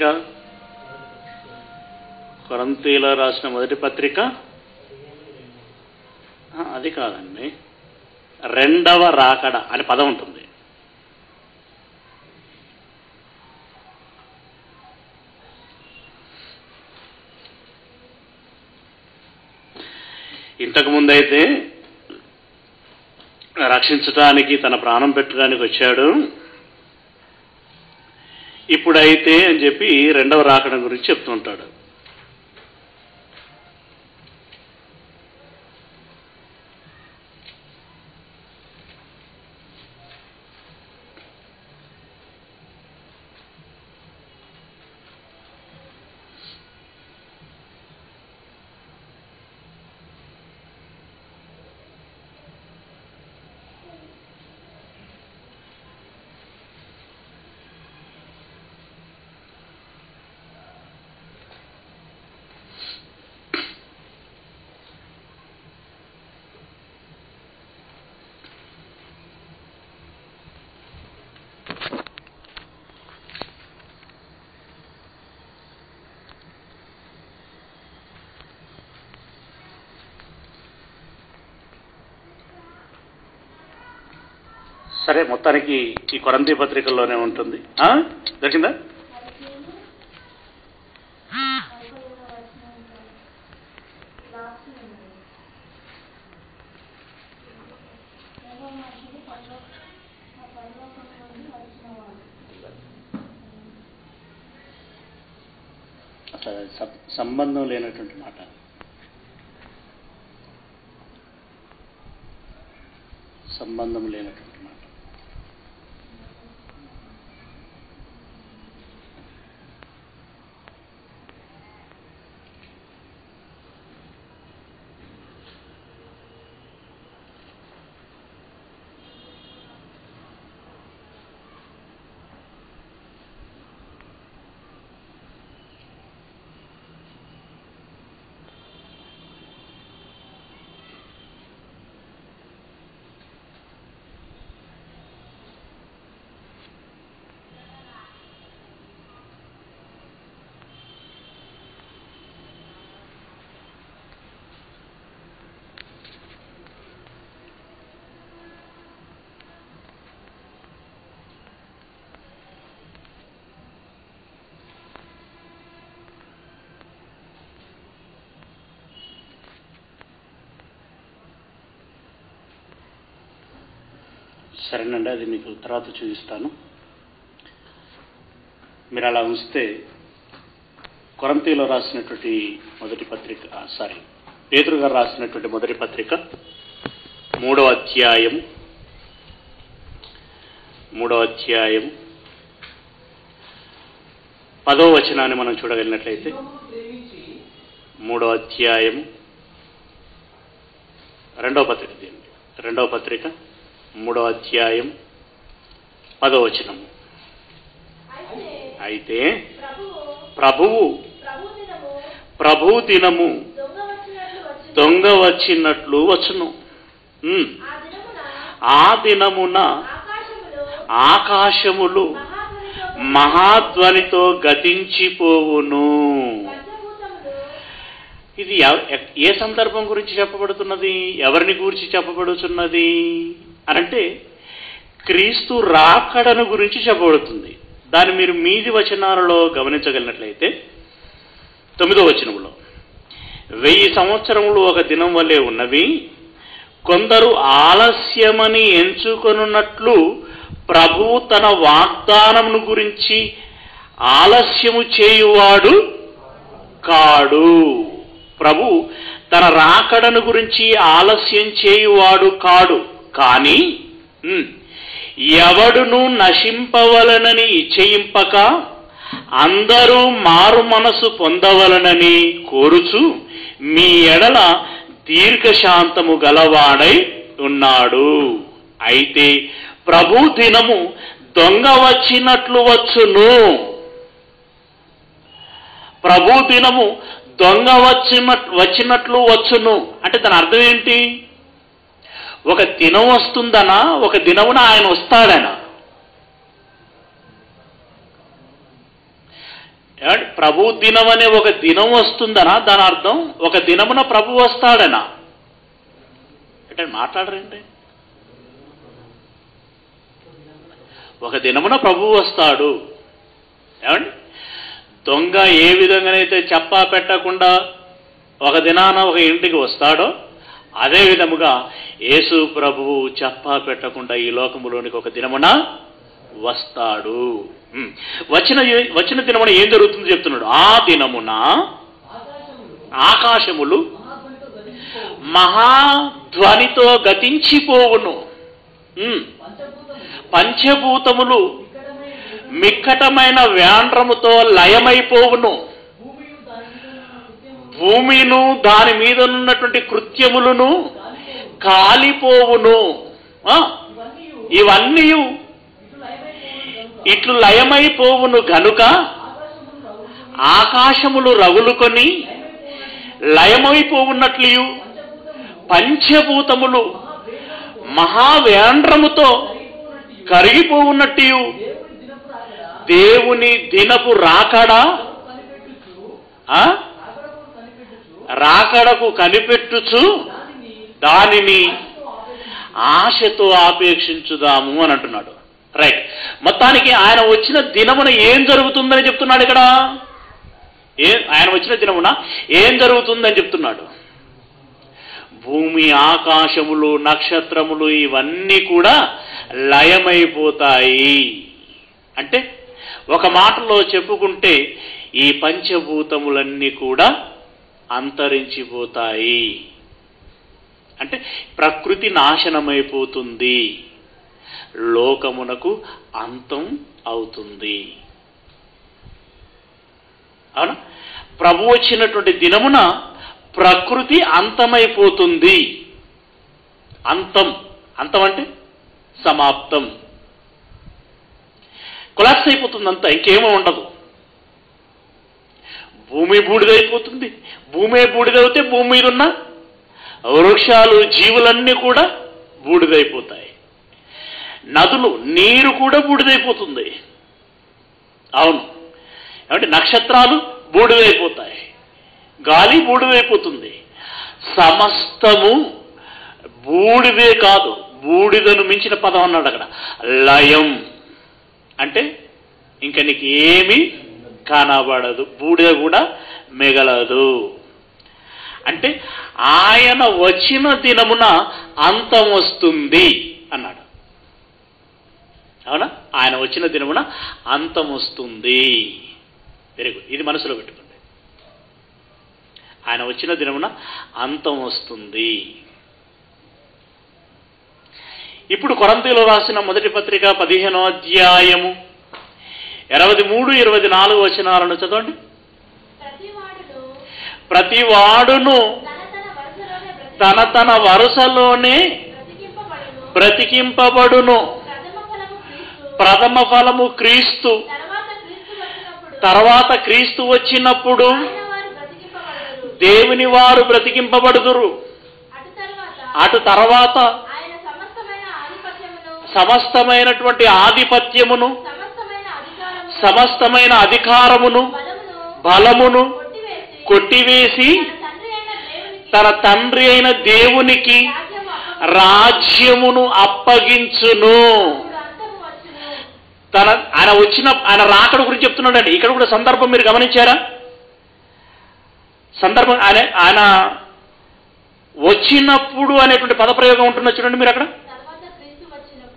పత్రిక? కొరంతీలో రాసిన మొదటి పత్రిక? అది కాదండి. రెండవ రాకడ అని పదం ఉంటుంది. ఇంతకు ముందైతే రక్షించడానికి తన ప్రాణం పెట్టడానికి వచ్చాడు. ఇప్పుడైతే అని చెప్పి రెండవ రాకడం గురించి చెప్తుంటాడు. సరే మొత్తానికి ఈ కొరంతి పత్రికల్లోనే ఉంటుంది ఆ? దొరికిందా సం- సంబంధం లేనటువంటి మాట సంబంధం లేనటువంటి మాట సరేనండి అది మీకు తర్వాత చూపిస్తాను. మీరు అలా ఉంచితే కొరంతీలో రాసినటువంటి మొదటి పత్రిక సారీ పేదరు గారు రాసినటువంటి మొదటి పత్రిక మూడో అధ్యాయం మూడో అధ్యాయం పదో వచనాన్ని మనం చూడగలిగినట్లయితే మూడో అధ్యాయం రెండవ పత్రిక తీయండి రెండవ పత్రిక మూడో అధ్యాయం పదవచనము అయితే ప్రభువు ప్రభు దినము దొంగ వచ్చినట్లు వచ్చును ఆ దినమున ఆకాశములు మహాధ్వనితో గతించిపోవును. ఇది ఎవ- ఏ సందర్భం గురించి చెప్పబడుతున్నది? ఎవరిని గురించి చెప్పబడుతున్నది అనంటే క్రీస్తు రాకడను గురించి చెప్పబడుతుంది. దాన్ని మీరు మీది వచనాలలో గమనించగలిగినట్లయితే తొమ్మిదో వచనంలో వెయ్యి సంవత్సరములు ఒక దినం వలె ఉన్నవి కొందరు ఆలస్యమని ఎంచుకొనున్నట్లు ప్రభువు తన వాగ్దానమును గురించి ఆలస్యము చేయువాడు కాడు. ప్రభు తన రాకడను గురించి ఆలస్యం చేయువాడు కాడు. కానీ ఎవడును నశింపవలనని ఇచ్చయింపక అందరూ మారు మనసు పొందవలనని కోరుచు మీ ఎడల దీర్ఘశాంతము గలవాడై ఉన్నాడు. అయితే ప్రభు దినము దొంగ వచ్చినట్లు వచ్చును. ప్రభు దినము దొంగ వచ్చిన వచ్చినట్లు వచ్చును. అంటే దాని అర్థం ఏంటి? ఒక దినం వస్తుందనా? ఒక దినమున ఆయన వస్తాడనా? ప్రభు దినం అనే ఒక దినం వస్తుందనా? దాని అర్థం ఒక దినమున ప్రభు వస్తాడనా? అంటే మాట్లాడరేంటి ఒక దినమున ప్రభు వస్తాడు. ఏమండి? దొంగ ఏ విధంగానైతే చెప్పా పెట్టకుండా ఒక దినాన ఒక ఇంటికి వస్తాడో అదే విధముగా యేసు ప్రభువు చెప్పా పెట్టకుండా ఈ లోకములోనికి ఒక దినమున వస్తాడు. వచ్చిన వచ్చిన దినమున ఏం జరుగుతుందో చెప్తున్నాడు. ఆ దినమున ఆకాశములు మహాధ్వనితో గతించిపోవును. పంచభూతములు మిక్కటమైన వ్యాండ్రముతో లయమైపోవును. భూమిను దాని మీద ఉన్నటువంటి కృత్యములను కాలిపోవును. ఇవన్నీ ఇట్లు లయమైపోవును గనుక ఆకాశములు రగులుకొని లయమైపోవున్నట్లు పంచభూతములు మహావేండ్రముతో కరిగిపోవున్నట్టు దేవుని దినపు రాకడా? ఆ? రాకడకు కనిపెట్టుచు దానిని ఆశతో ఆపేక్షించుదాము అని అంటున్నాడు. రైట్ మొత్తానికి ఆయన వచ్చిన దినమున ఏం జరుగుతుందని చెప్తున్నాడు ఇక్కడ? ఏ ఆయన వచ్చిన దినమున ఏం జరుగుతుందని చెప్తున్నాడు? భూమి ఆకాశములు నక్షత్రములు ఇవన్నీ కూడా లయమైపోతాయి. అంటే ఒక మాటలో చెప్పుకుంటే ఈ పంచభూతములన్నీ కూడా అంతరించిపోతాయి. అంటే ప్రకృతి నాశనమైపోతుంది. లోకమునకు అంతం అవుతుంది. అవునా? ప్రభు వచ్చినటువంటి దినమున ప్రకృతి అంతమైపోతుంది. అంతం. అంతం అంటే సమాప్తం. కొలాప్స్ అయిపోతుంది అంతా ఇంకేమో ఉండదు. భూమి బూడిదైపోతుంది భూమి బూడిదవుతే భూమి మీద ఉన్న వృక్షాలు జీవులన్నీ కూడా బూడిదైపోతాయి. నదులు నీరు కూడా బూడిదైపోతుంది. అవును. ఏమంటే నక్షత్రాలు బూడిదైపోతాయి. గాలి బూడిదైపోతుంది. సమస్తము బూడిదే కాదు. బూడిదను మించిన పదం అన్నాడు అక్కడ. లయం. అంటే ఇంకా నీకు ఏమీ కానబడదు. బూడిద కూడా మిగలదు. అంటే ఆయన వచ్చిన దినమున అంతం వస్తుంది అన్నాడు. అవునా? ఆయన వచ్చిన దినమున అంతం వస్తుంది. వెరీ గుడ్ ఇది మనసులో పెట్టుకోండి. ఆయన వచ్చిన దినమున అంతం వస్తుంది. ఇప్పుడు కొరంతీలో రాసిన మొదటి పత్రిక పదిహేనో అధ్యాయము ఇరవై మూడు ఇరవై నాలుగు వచనాలను చదవండి. ప్రతి వాడును తన తన వరుసలోనే బ్రతికింపబడును. ప్రథమ ఫలము క్రీస్తు. తర్వాత క్రీస్తు వచ్చినప్పుడు దేవుని వారు బ్రతికింపబడుదురు. అటు తర్వాత సమస్తమైనటువంటి ఆధిపత్యమును సమస్తమైన అధికారమును బలమును కొట్టివేసి తన తండ్రి అయిన దేవునికి రాజ్యమును అప్పగించును. తన ఆయన వచ్చిన ఆయన రాకడ గురించి చెప్తున్నాడండి. ఇక్కడ కూడా సందర్భం మీరు గమనించారా? సందర్భం ఆయన ఆయన వచ్చినప్పుడు అనేటువంటి పదప్రయోగం ఉంటున్న చూడండి మీరు అక్కడ.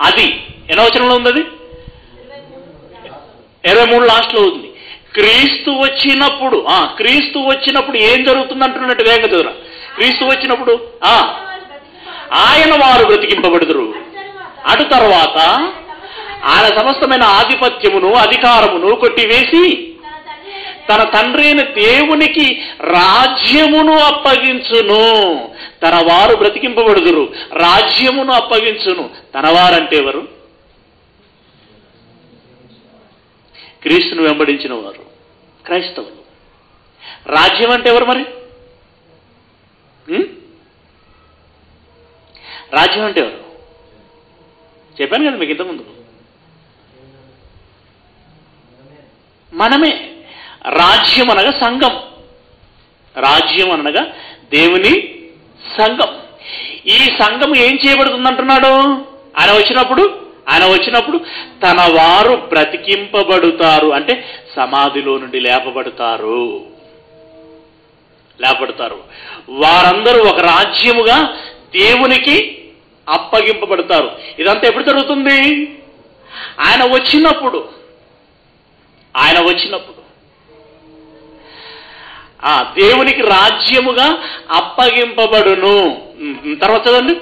అది ఎన్నో వచనంలో ఉంది అది? ఇరవై మూడు లాస్ట్లో ఉంది. క్రీస్తు వచ్చినప్పుడు ఆ క్రీస్తు వచ్చినప్పుడు ఏం జరుగుతుంది అంటున్నట్టు వేగం క్రీస్తు వచ్చినప్పుడు ఆ ఆయన వారు బ్రతికింపబడుదురు. అటు తర్వాత ఆయన సమస్తమైన ఆధిపత్యమును అధికారమును కొట్టివేసి తన తండ్రి అయిన అయిన దేవునికి రాజ్యమును అప్పగించును. తన వారు బ్రతికింపబడుదురు. రాజ్యమును అప్పగించును. తన వారంటే ఎవరు? క్రీస్తును వెంబడించిన వారు. క్రైస్తవులు. రాజ్యం అంటే ఎవరు మరి? రాజ్యం అంటే ఎవరు? చెప్పాను కదా మీకు ఇంతకుముందు. మనమే. రాజ్యం అనగా సంఘం. రాజ్యం అనగా దేవుని సంఘం. ఈ సంఘం ఏం చేయబడుతుంది అంటున్నాడు ఆయన వచ్చినప్పుడు ఆయన వచ్చినప్పుడు తన వారు బ్రతికింపబడుతారు. అంటే సమాధిలో నుండి లేపబడతారు. లేపబడతారు. వారందరూ ఒక రాజ్యముగా దేవునికి అప్పగింపబడతారు. ఇదంతా ఎప్పుడు జరుగుతుంది? ఆయన వచ్చినప్పుడు. ఆయన వచ్చినప్పుడు. ఆ దేవునికి రాజ్యముగా అప్పగింపబడును. తర్వాత చదండి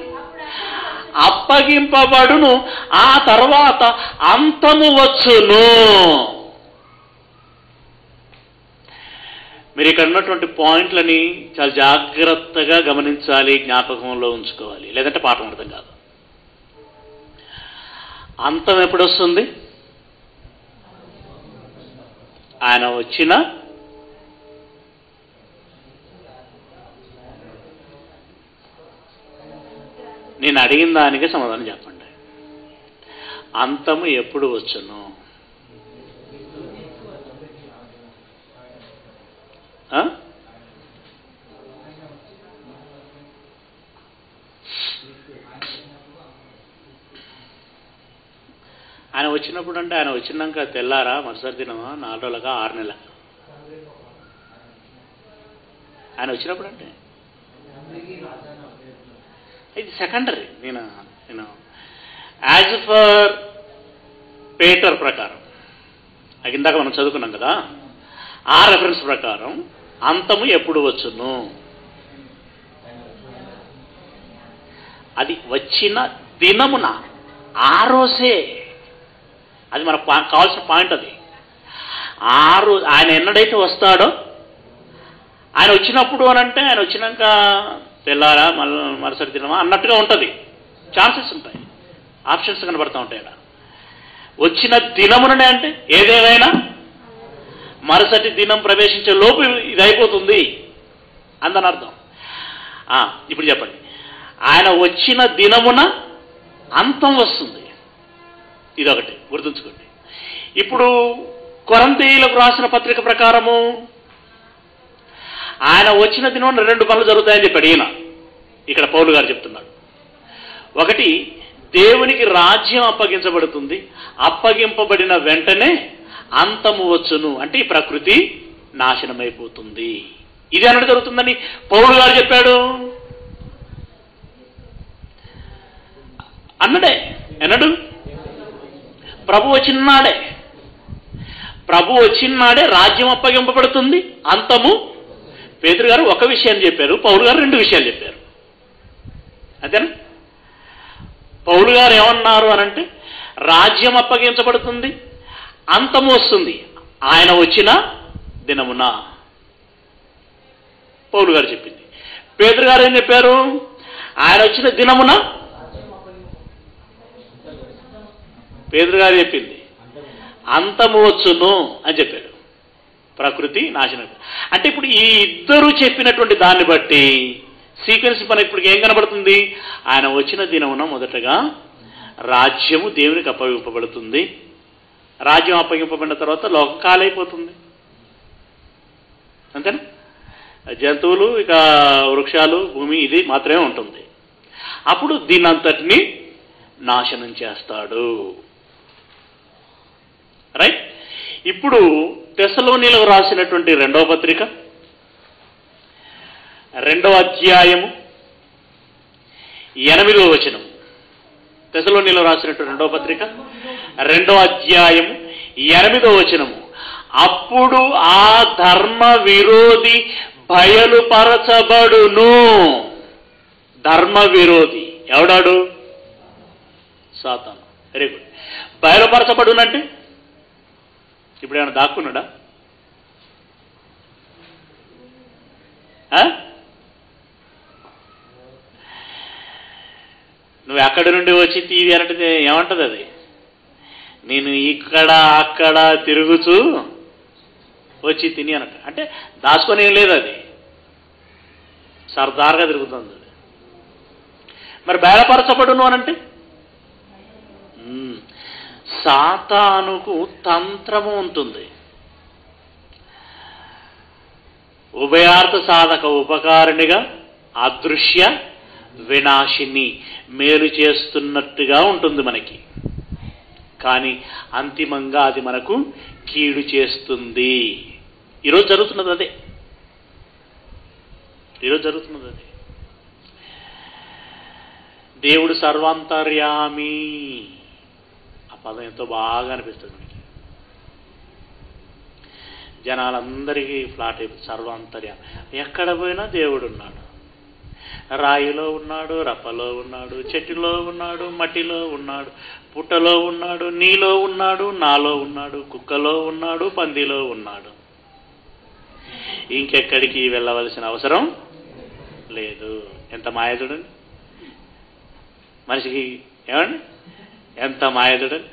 అప్పగింపబడును. ఆ తర్వాత అంతము వచ్చును. మీరు ఇక్కడ ఉన్నటువంటి పాయింట్లని చాలా జాగ్రత్తగా గమనించాలి జ్ఞాపకంలో ఉంచుకోవాలి. లేదంటే పాఠం అర్థం కాదు. అంతం ఎప్పుడు వస్తుంది ఆయన వచ్చిన నేను అడిగిన దానికి సమాధానం చెప్పండి. అంతము ఎప్పుడు వచ్చును ఆ? ఆయన వచ్చినప్పుడు అంటే ఆయన వచ్చినాక తెల్లారా? మరుసటి దినమా? నాలుగు రోజులుగా ఆరు నెలల? ఆయన వచ్చినప్పుడు అంటే? ఇది సెకండరీ నేను నేను యాజ్ ఫర్ పేటర్ ప్రకారం. అది ఇందాక మనం చదువుకున్నాం కదా? ఆ రెఫరెన్స్ ప్రకారం అంతము ఎప్పుడు వచ్చును? అది వచ్చిన దినమున ఆ రోజే. అది మనకు కావాల్సిన పాయింట్ అది. ఆ రోజు ఆయన ఎన్నడైతే వస్తాడో ఆయన వచ్చినప్పుడు అని అంటే ఆయన వచ్చినాక తెల్లారా మళ్ళీ మరుసటి దినమా అన్నట్టుగా ఉంటుంది. ఛాన్సెస్ ఉంటాయి. ఆప్షన్స్ కనబడతా ఉంటాయి వచ్చిన దినముననే అంటే ఏదేదైనా మరుసటి దినం ప్రవేశించే లోపు ఇది అయిపోతుంది అందని అర్థం ఇప్పుడు చెప్పండి. ఆయన వచ్చిన దినమున అంతం వస్తుంది. ఇదొకటి గుర్తుంచుకోండి. ఇప్పుడు కొరంతీయులకు రాసిన పత్రిక ప్రకారము ఆయన వచ్చిన దినం రెండు పనులు జరుగుతాయని చెప్పాడు ఈయన. ఇక్కడ పౌలు గారు చెప్తున్నాడు ఒకటి దేవునికి రాజ్యం అప్పగించబడుతుంది. అప్పగింపబడిన వెంటనే అంతము వచ్చును. అంటే ఈ ప్రకృతి నాశనమైపోతుంది. ఇది అన్నట్టు జరుగుతుందని పౌలు గారు చెప్పాడు. అన్నడే. ఎన్నడు? ప్రభు వచ్చినాడే. ప్రభు వచ్చినాడే రాజ్యం అప్పగింపబడుతుంది. అంతము. పేదరు గారు ఒక విషయాన్ని చెప్పారు. పౌలు గారు రెండు విషయాలు చెప్పారు. అంతేనా? పౌలు గారు ఏమన్నారు అనంటే రాజ్యం అప్పగించబడుతుంది. అంతము వస్తుంది. ఆయన వచ్చిన దినమున. పౌలు గారు చెప్పింది. పేదరు గారు ఏం చెప్పారు? ఆయన వచ్చిన దినమున పేదరు గారు చెప్పింది. అంతము వచ్చును అని చెప్పాడు ప్రకృతి నాశనం. అంటే ఇప్పుడు ఈ ఇద్దరు చెప్పినటువంటి దాన్ని బట్టి సీక్వెన్స్ మన ఇప్పుడు ఏం కనబడుతుంది? ఆయన వచ్చిన దినమున మొదటగా రాజ్యము దేవునికి అప్పగింపబడుతుంది. రాజ్యం అప్పగింపబడిన తర్వాత లోకం కాలైపోతుంది అంతేనా? జంతువులు ఇక వృక్షాలు భూమి ఇది మాత్రమే ఉంటుంది. అప్పుడు దీనంతటిని నాశనం చేస్తాడు. రైట్ ఇప్పుడు తెసలోనిలో రాసినటువంటి రెండవ పత్రిక రెండవ అధ్యాయము ఎనిమిదవ వచనం. తెసలోనిలో రాసినటువంటి రెండవ పత్రిక రెండవ అధ్యాయం ఎనిమిదో వచనము. అప్పుడు ఆ ధర్మ విరోధి బయలుపరచబడును. ధర్మ విరోధి. ఎవడాడు? సాతాను. వెరీ గుడ్ బయలుపరచబడునంటే? ఇప్పుడు ఏమైనా దాక్కున్నాడా? నువ్వు ఎక్కడి నుండి వచ్చి తీవి అంటే ఏమంటది అది? నేను ఇక్కడ అక్కడ తిరుగుతూ వచ్చి తిని అనట అంటే దాచుకొని ఏం లేదు అది. సరదాగా తిరుగుతుంది అది. మరి బయలుపరచబడును అనంటే సాతానుకు తంత్రము ఉంటుంది. ఉభయార్థ సాధక ఉపకారిణిగా అదృశ్య వినాశిని మేలు చేస్తున్నట్టుగా ఉంటుంది మనకి. కానీ అంతిమంగా అది మనకు కీడు చేస్తుంది. ఈరోజు జరుగుతున్నది అదే. ఈరోజు జరుగుతున్నది అదే. దేవుడు సర్వాంతర్యామి. ఆ పదం ఎంతో బాగా అనిపిస్తుంది మనకి. జనాలందరికీ ఫ్లాట్ అయిపోతుంది సర్వాంతర్యామి. ఎక్కడ పోయినా దేవుడు ఉన్నాడు. రాయిలో ఉన్నాడు రప్పలో ఉన్నాడు చెట్టులో ఉన్నాడు మట్టిలో ఉన్నాడు పుట్టలో ఉన్నాడు నీలో ఉన్నాడు నాలో ఉన్నాడు కుక్కలో ఉన్నాడు పందిలో ఉన్నాడు. ఇంకెక్కడికి వెళ్ళవలసిన అవసరం లేదు. ఎంత మాయదుడండి మనిషికి ఏమండి? ఎంత మాయదుడండి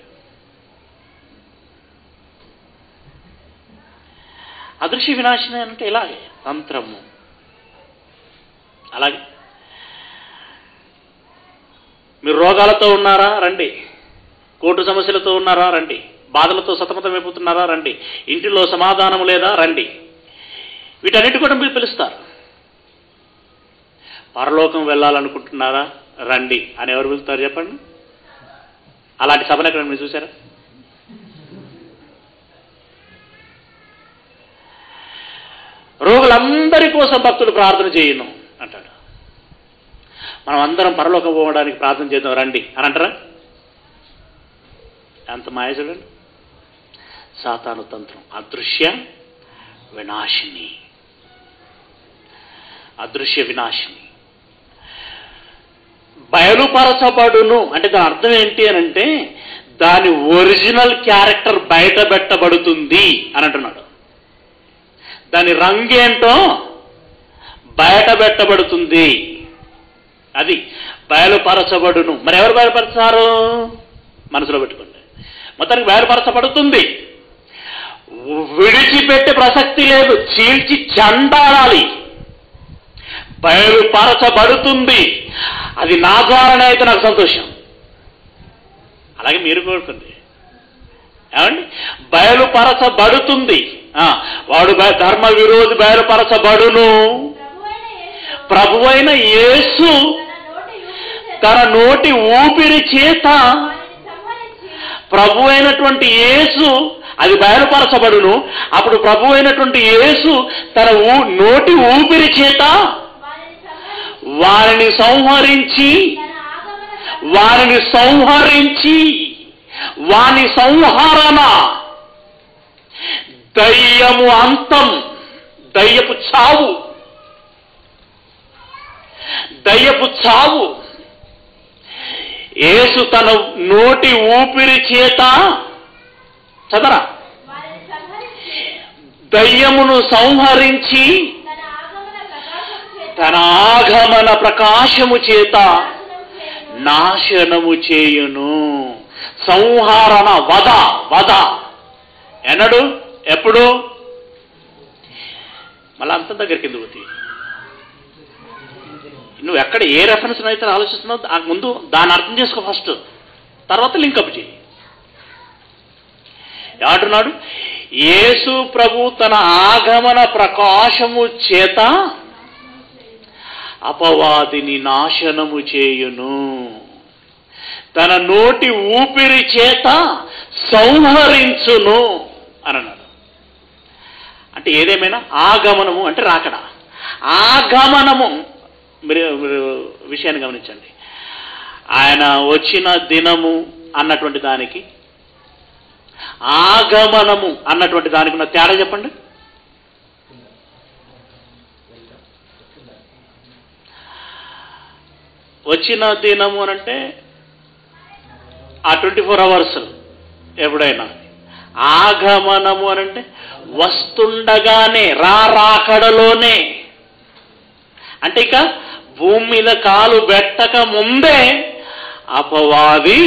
అదృశ్య వినాశనం అంటే ఇలాగే తంత్రము. అలాగే. మీరు రోగాలతో ఉన్నారా? రండి. కోర్టు సమస్యలతో ఉన్నారా? రండి. బాధలతో సతమతమైపోతున్నారా? రండి. ఇంటిలో సమాధానం లేదా? రండి. వీటన్నిటి కూడా మీరు పిలుస్తారు. పరలోకం వెళ్ళాలనుకుంటున్నారా? రండి. అని ఎవరు పిలుస్తారు చెప్పండి? అలాంటి సభను ఎక్కడ మీరు చూసారా రోగులందరి కోసం భక్తులు ప్రార్థన చేయను అంటాడు. మనం అందరం పరలోకం పోవడానికి ప్రార్థన చేద్దాం. రండి. అని అంటారా? ఎంత మాయ చూడండి సాతాను తంత్రం. అదృశ్య వినాశిని. అదృశ్య వినాశిని. బయలుపరచబడును. అంటే దాని అర్థం ఏంటి అని అంటే దాని ఒరిజినల్ క్యారెక్టర్ బయట పెట్టబడుతుంది అని అంటున్నాడు. దాని రంగు ఏంటో బయట పెట్టబడుతుంది అది బయలుపరచబడును. మరి ఎవరు బయలుపరచారు? మనసులో పెట్టుకోండి. మొత్తానికి బయలుపరచబడుతుంది విడిచిపెట్టే ప్రసక్తి లేదు. చీల్చి చండాడాలి బయలుపరచబడుతుంది అది నా ద్వారానే అయితే నాకు సంతోషం. అలాగే మీరు కోరుకుంది. ఏమండి? బయలుపరచబడుతుంది వాడు బయ- ధర్మ విరోధి బయలుపరచబడును ప్రభువైన యేసు ప్రభువైన యేసు తన నోటి ఊపిరి చేత తన నోటి ఊపిరి చేత వారిని సంహరించి ప్రభు అయినటువంటి యేసు అది బయలుపరచబడును. అప్పుడు ప్రభు అయినటువంటి యేసు తన ఊ నోటి ఊపిరి చేత వారిని సంహరించి వారిని సంహరించి వారి వారిని సంహరించి వాని సంహరణ దయ్యము అంతం దయ్యపు చావు దయ్యపు చావు. యేసు తన నోటి ఊపిరి చేత చదరా? దయ్యమును సంహరించి తన ఆగమన ప్రకాశము చేత నాశనము చేయును. సంహారణ వధ వధ. ఎన్నడు? ఎప్పుడు? మళ్ళా అంత దగ్గరికి ఎందుకు నువ్వు ఎక్కడ ఏ రెఫరెన్స్ అయితే ఆలోచిస్తున్నావు ఆ ముందు దాన్ని అర్థం చేసుకో ఫస్ట్ తర్వాత లింకప్ చేయి. ఏమంటున్నాడు? యేసు ప్రభు తన ఆగమన ప్రకాశము చేత అపవాదిని నాశనము చేయును. తన నోటి ఊపిరి చేత సంహరించును అని అన్నాడు అంటే ఏదేమైనా ఆగమనము అంటే రాకడా. ఆగమనము మీరు మీరు విషయాన్ని గమనించండి. ఆయన వచ్చిన దినము అన్నటువంటి దానికి ఆగమనము అన్నటువంటి దానికి ఉన్న తేడా చెప్పండి. వచ్చిన దినము అని అంటే ఆ ట్వంటీ ఫోర్ అవర్స్ ఎప్పుడైనా. ఆగమనము అని అంటే వస్తుండగానే రారాకడలోనే. అంటే ఇక భూమి మీద కాలు పెట్టక ముందే అపవాది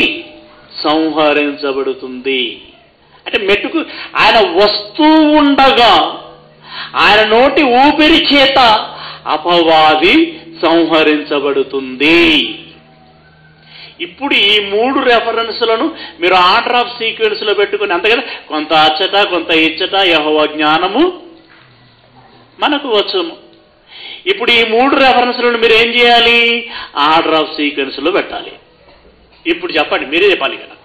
సంహరించబడుతుంది. అంటే మెట్టుకు ఆయన వస్తూ ఉండగా ఆయన నోటి ఊపిరి చేత అపవాది సంహరించబడుతుంది. ఇప్పుడు ఈ మూడు రెఫరెన్స్లను మీరు ఆర్డర్ ఆఫ్ సీక్వెన్స్లో పెట్టుకుని అంతే కదా కొంత అచ్చట కొంత ఇచ్చట యహోవ జ్ఞానము మనకు వచ్చును. ఇప్పుడు ఈ మూడు రెఫరెన్స్లను మీరు ఏం చేయాలి? ఆర్డర్ ఆఫ్ సీక్వెన్స్లో పెట్టాలి. ఇప్పుడు చెప్పండి మీరే చెప్పాలి కదా.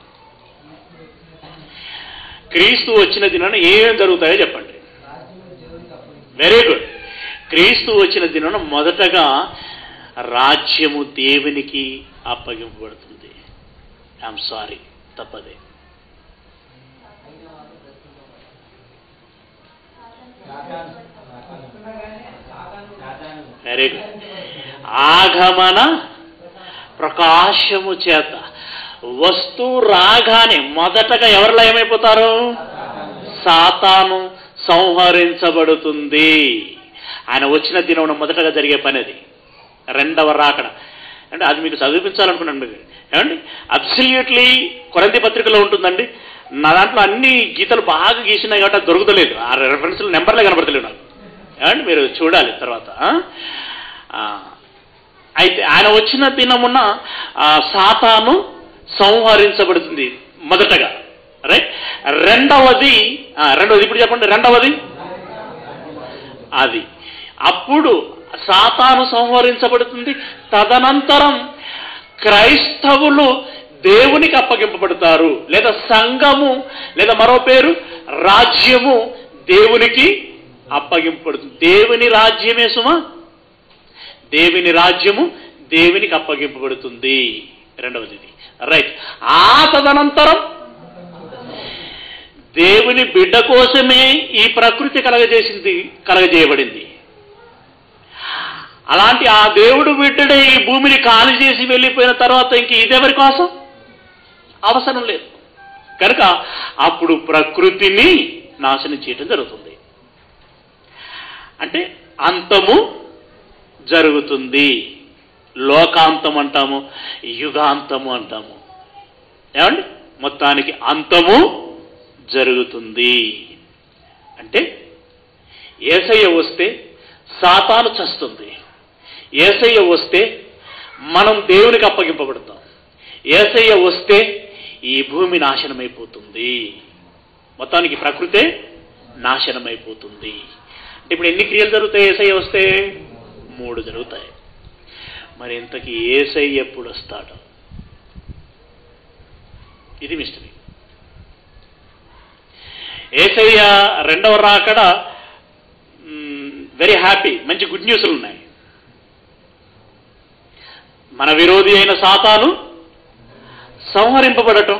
క్రీస్తు వచ్చిన దినాన ఏమేమి జరుగుతాయో చెప్పండి. వెరీ గుడ్ క్రీస్తు వచ్చిన దినాన మొదటగా రాజ్యము దేవునికి అప్పగింపబడుతుంది. ఐఎమ్ సారీ తప్పదే. వెరీ గుడ్ ఆగమన ప్రకాశము చేత. వస్తు రాగానే మొదటగా ఎవరిలో ఏమైపోతారు? సాతాను సంహరించబడుతుంది. ఆయన వచ్చిన దినం మొదటగా జరిగే పని అది. రెండవ రాకడ. అంటే అది మీకు చదివించాలనుకున్నాను మీకు ఏమండి అబ్సల్యూట్లీ కొరంతి పత్రికలో ఉంటుందండి. నా దాంట్లో అన్ని గీతలు బాగా గీసినాయి కాబట్టి దొరుకుతలేదు. ఆ రెఫరెన్స్లు నెంబర్లే కనబడతలేదు నాకు. ఏమండి మీరు చూడాలి తర్వాత. అయితే ఆయన వచ్చిన దినమున సాతాను సంహరించబడుతుంది మొదటగా. రైట్ రెండవది రెండవది ఇప్పుడు చెప్పండి రెండవది? అది. అప్పుడు సాతాను సంహరించబడుతుంది. తదనంతరం క్రైస్తవులు దేవునికి అప్పగింపబడతారు. లేదా సంఘము లేదా మరో పేరు రాజ్యము దేవునికి అప్పగింపబడుతుంది. దేవుని రాజ్యమే సుమ? దేవుని రాజ్యము దేవునికి అప్పగింపబడుతుంది. రెండవది రైట్. ఆ తదనంతరం దేవుని బిడ్డ కోసమే ఈ ప్రకృతి కలగజేసింది కలగజేయబడింది. అలాంటి ఆ దేవుడు బిడ్డడే ఈ భూమిని ఖాళీ చేసి వెళ్ళిపోయిన తర్వాత ఇంక ఇదెవరి కోసం? అవసరం లేదు. కనుక అప్పుడు ప్రకృతిని నాశనం చేయటం జరుగుతుంది. అంటే అంతము జరుగుతుంది. లోకాంతం అంటాము యుగాంతము అంటాము. ఏమండి? మొత్తానికి అంతము జరుగుతుంది. అంటే ఏసయ్య వస్తే సాతాను చస్తుంది. ఏసయ్య వస్తే మనం దేవునికి అప్పగింపబడతాం. ఏసయ్య వస్తే ఈ భూమి నాశనమైపోతుంది. మొత్తానికి ప్రకృతే నాశనమైపోతుంది. ఇప్పుడు ఎన్ని క్రియలు జరుగుతాయి? ఏసై వస్తే మూడు జరుగుతాయి. మరి ఇంతకీ ఏసై ఎప్పుడు వస్తాడు? ఇది మిస్టరీ ఏసయ్య రెండవ రాకడ వెరీ హ్యాపీ మంచి గుడ్ న్యూస్లు ఉన్నాయి. మన విరోధి అయిన సాతాను సంహరింపబడటం.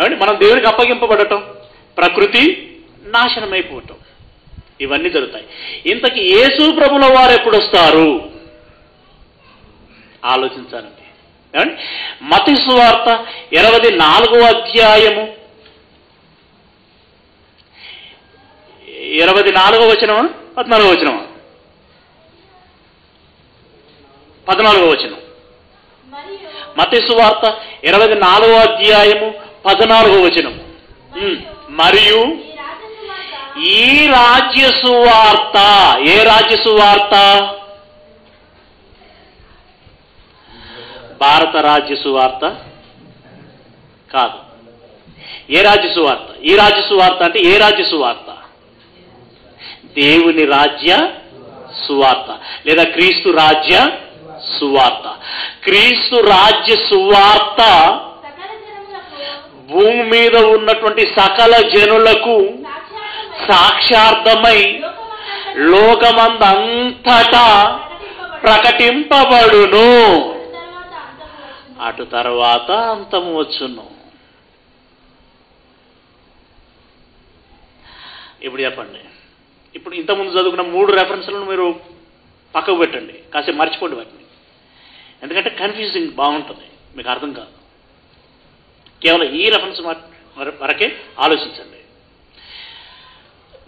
ఏమంటే మనం దేవునికి అప్పగింపబడటం. ప్రకృతి నాశనమైపోవటం. ఇవన్నీ జరుగుతాయి. ఇంతకీ యేసు ప్రభుల వారు ఎప్పుడు వస్తారు ఆలోచించాలండి మతి సువార్త ఇరవై నాలుగో అధ్యాయము. ఇరవై నాలుగో వచనమా? పద్నాలుగో వచనమా? పద్నాలుగో వచనం. మతి సువార్త ఇరవై నాలుగో అధ్యాయము పద్నాలుగో వచనం. మరియు ఈ రాజ్య సువార్త. ఏ రాజ్య సువార్త? భారత రాజ్య సువార్త కాదు. ఏ రాజ్య సువార్త? ఈ రాజ్య సువార్త అంటే ఏ రాజ్య సువార్త? దేవుని రాజ్య సువార్త లేదా క్రీస్తు రాజ్య సువార్త. క్రీస్తు రాజ్య సువార్త భూమి మీద ఉన్నటువంటి సకల జనులకు సాక్షార్థమై లోకమందంతటా ప్రకటింపబడును. అటు తర్వాత అంతము వచ్చును. ఇప్పుడు చెప్పండి. ఇప్పుడు ఇంతకుముందు చదువుకున్న మూడు రెఫరెన్స్లను మీరు పక్కకు పెట్టండి. కాసేపు మర్చిపోండి వాటిని. ఎందుకంటే కన్ఫ్యూజింగ్ బాగుంటుంది. మీకు అర్థం కాదు. కేవలం ఈ రెఫరెన్స్ వరకే ఆలోచించండి.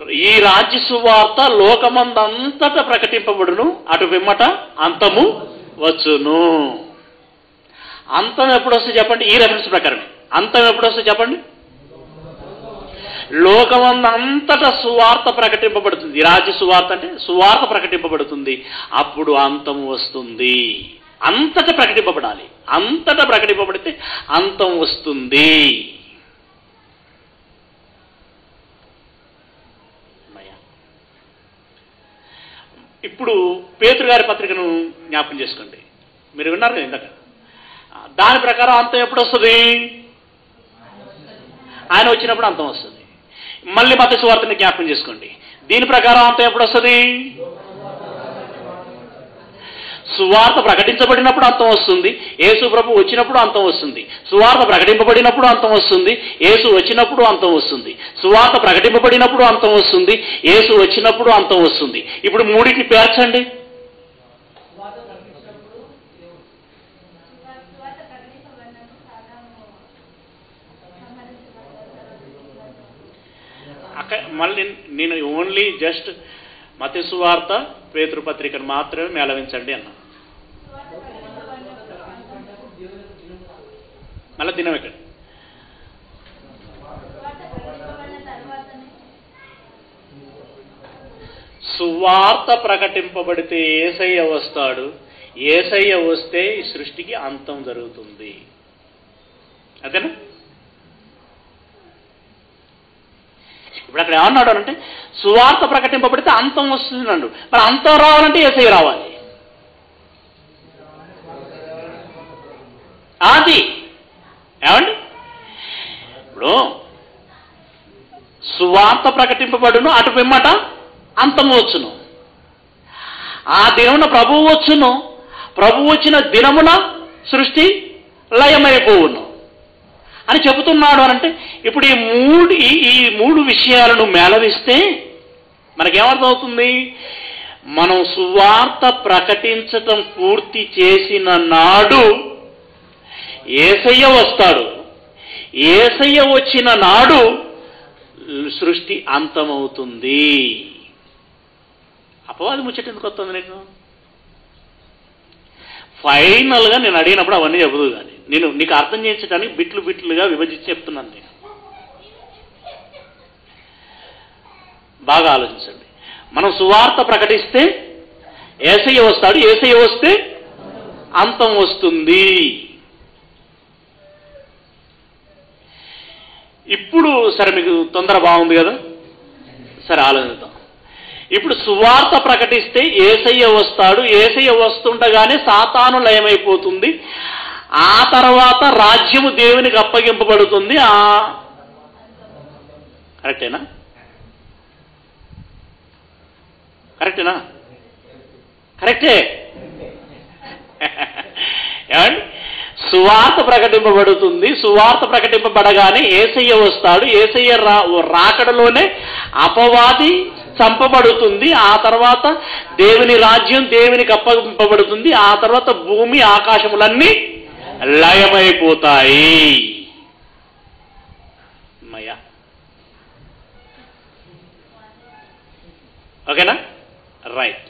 ఈ రాజ్య సువార్త లోకమందంతట ప్రకటింపబడును. అటు విమ్మట అంతము వచ్చును. అంతం ఎప్పుడు వస్తుంది చెప్పండి? ఈ రెఫరెన్స్ ప్రకారమే. అంతం ఎప్పుడు వస్తుంది చెప్పండి? లోకమందంతట సువార్త ప్రకటింపబడుతుంది. రాజ్య సువార్త అంటే సువార్త ప్రకటింపబడుతుంది. అప్పుడు అంతం వస్తుంది. అంతట ప్రకటింపబడాలి. అంతట ప్రకటింపబడితే అంతం వస్తుంది. ఇప్పుడు పేతురు గారి పత్రికను జ్ఞాపకం చేసుకోండి. మీరు విన్నారు కదా ఇందాక? దాని ప్రకారం అంతం ఎప్పుడు వస్తుంది? ఆయన వచ్చినప్పుడు అంతం వస్తుంది. మళ్ళీ మత సువార్తని జ్ఞాపకం చేసుకోండి. దీని ప్రకారం అంతం ఎప్పుడు వస్తుంది? సువార్త ప్రకటించబడినప్పుడు అంతం వస్తుంది. యేసు ప్రభు వచ్చినప్పుడు అంతం వస్తుంది. సువార్త ప్రకటింపబడినప్పుడు అంతం వస్తుంది. యేసు వచ్చినప్పుడు అంతం వస్తుంది. సువార్త ప్రకటింపబడినప్పుడు అంతం వస్తుంది. యేసు వచ్చినప్పుడు అంతం వస్తుంది. ఇప్పుడు మూడింటిని పేర్చండి. అక్కడ మళ్ళీ నేను ఓన్లీ జస్ట్ మతిసువార్త పేతృపత్రికను మాత్రమే మేళవించండి అన్నా. మళ్ళీ దినం ఇక్కడ సువార్త సువార్త ప్రకటింపబడితే ఏసయ్య వస్తాడు. ఏసయ్య వస్తే ఈ సృష్టికి అంతం జరుగుతుంది. అదేనా? ఇప్పుడు అక్కడ ఏమన్నాడు అంటే సువార్త ప్రకటింపబడితే అంతం వస్తుంది మరి అంతం రావాలంటే ఏసై రావాలి. అది ఏమండి? ఇప్పుడు సువార్త ప్రకటింపబడును అటు పిమ్మట అంతము వచ్చును. ఆ దేవుని ప్రభువు వచ్చును. ప్రభు వచ్చిన దినమున సృష్టి లయమైపోవును. అని చెబుతున్నాడు అని అంటే ఇప్పుడు ఈ మూడు ఈ- ఈ మూడు విషయాలను మేళవిస్తే మనకేమర్థమవుతుంది? మనం సువార్త ప్రకటించటం పూర్తి చేసిన నాడు ఏసయ్య వస్తాడు. ఏసయ్య వచ్చిన నాడు సృష్టి అంతమవుతుంది. అపవాది ముచ్చట ఎందుకు వస్తుంది నీకు? ఫైనల్గా నేను అడిగినప్పుడు అవన్నీ చెప్పదు కానీ. నేను నీకు అర్థం చేయించడానికి బిట్లు బిట్లుగా విభజించి చెప్తున్నాను నేను. బాగా ఆలోచించండి. మనం సువార్త ప్రకటిస్తే ఏసయ్య వస్తాడు ఏసయ్య వస్తే అంతం వస్తుంది. ఇప్పుడు సరే మీకు తొందర బాగుంది కదా? సరే ఆలోచిద్దాం. ఇప్పుడు సువార్త ప్రకటిస్తే ఏసయ్య వస్తాడు ఏసయ్య వస్తుండగానే సాతాను లయమైపోతుంది. ఆ తర్వాత రాజ్యము దేవునికి అప్పగింపబడుతుంది ఆ కరెక్టేనా? కరెక్టేనా? కరెక్టే. ఏమండి? సువార్త ప్రకటింపబడుతుంది సువార్త ప్రకటింపబడగానే ఏసయ్య వస్తాడు ఏసయ్య రా రాకడలోనే అపవాది చంపబడుతుంది ఆ తర్వాత దేవుని రాజ్యం దేవునికి అప్పగింపబడుతుంది ఆ తర్వాత భూమి ఆకాశములన్నీ లయమైపోతాయి. మయ. ఓకేనా? రైట్.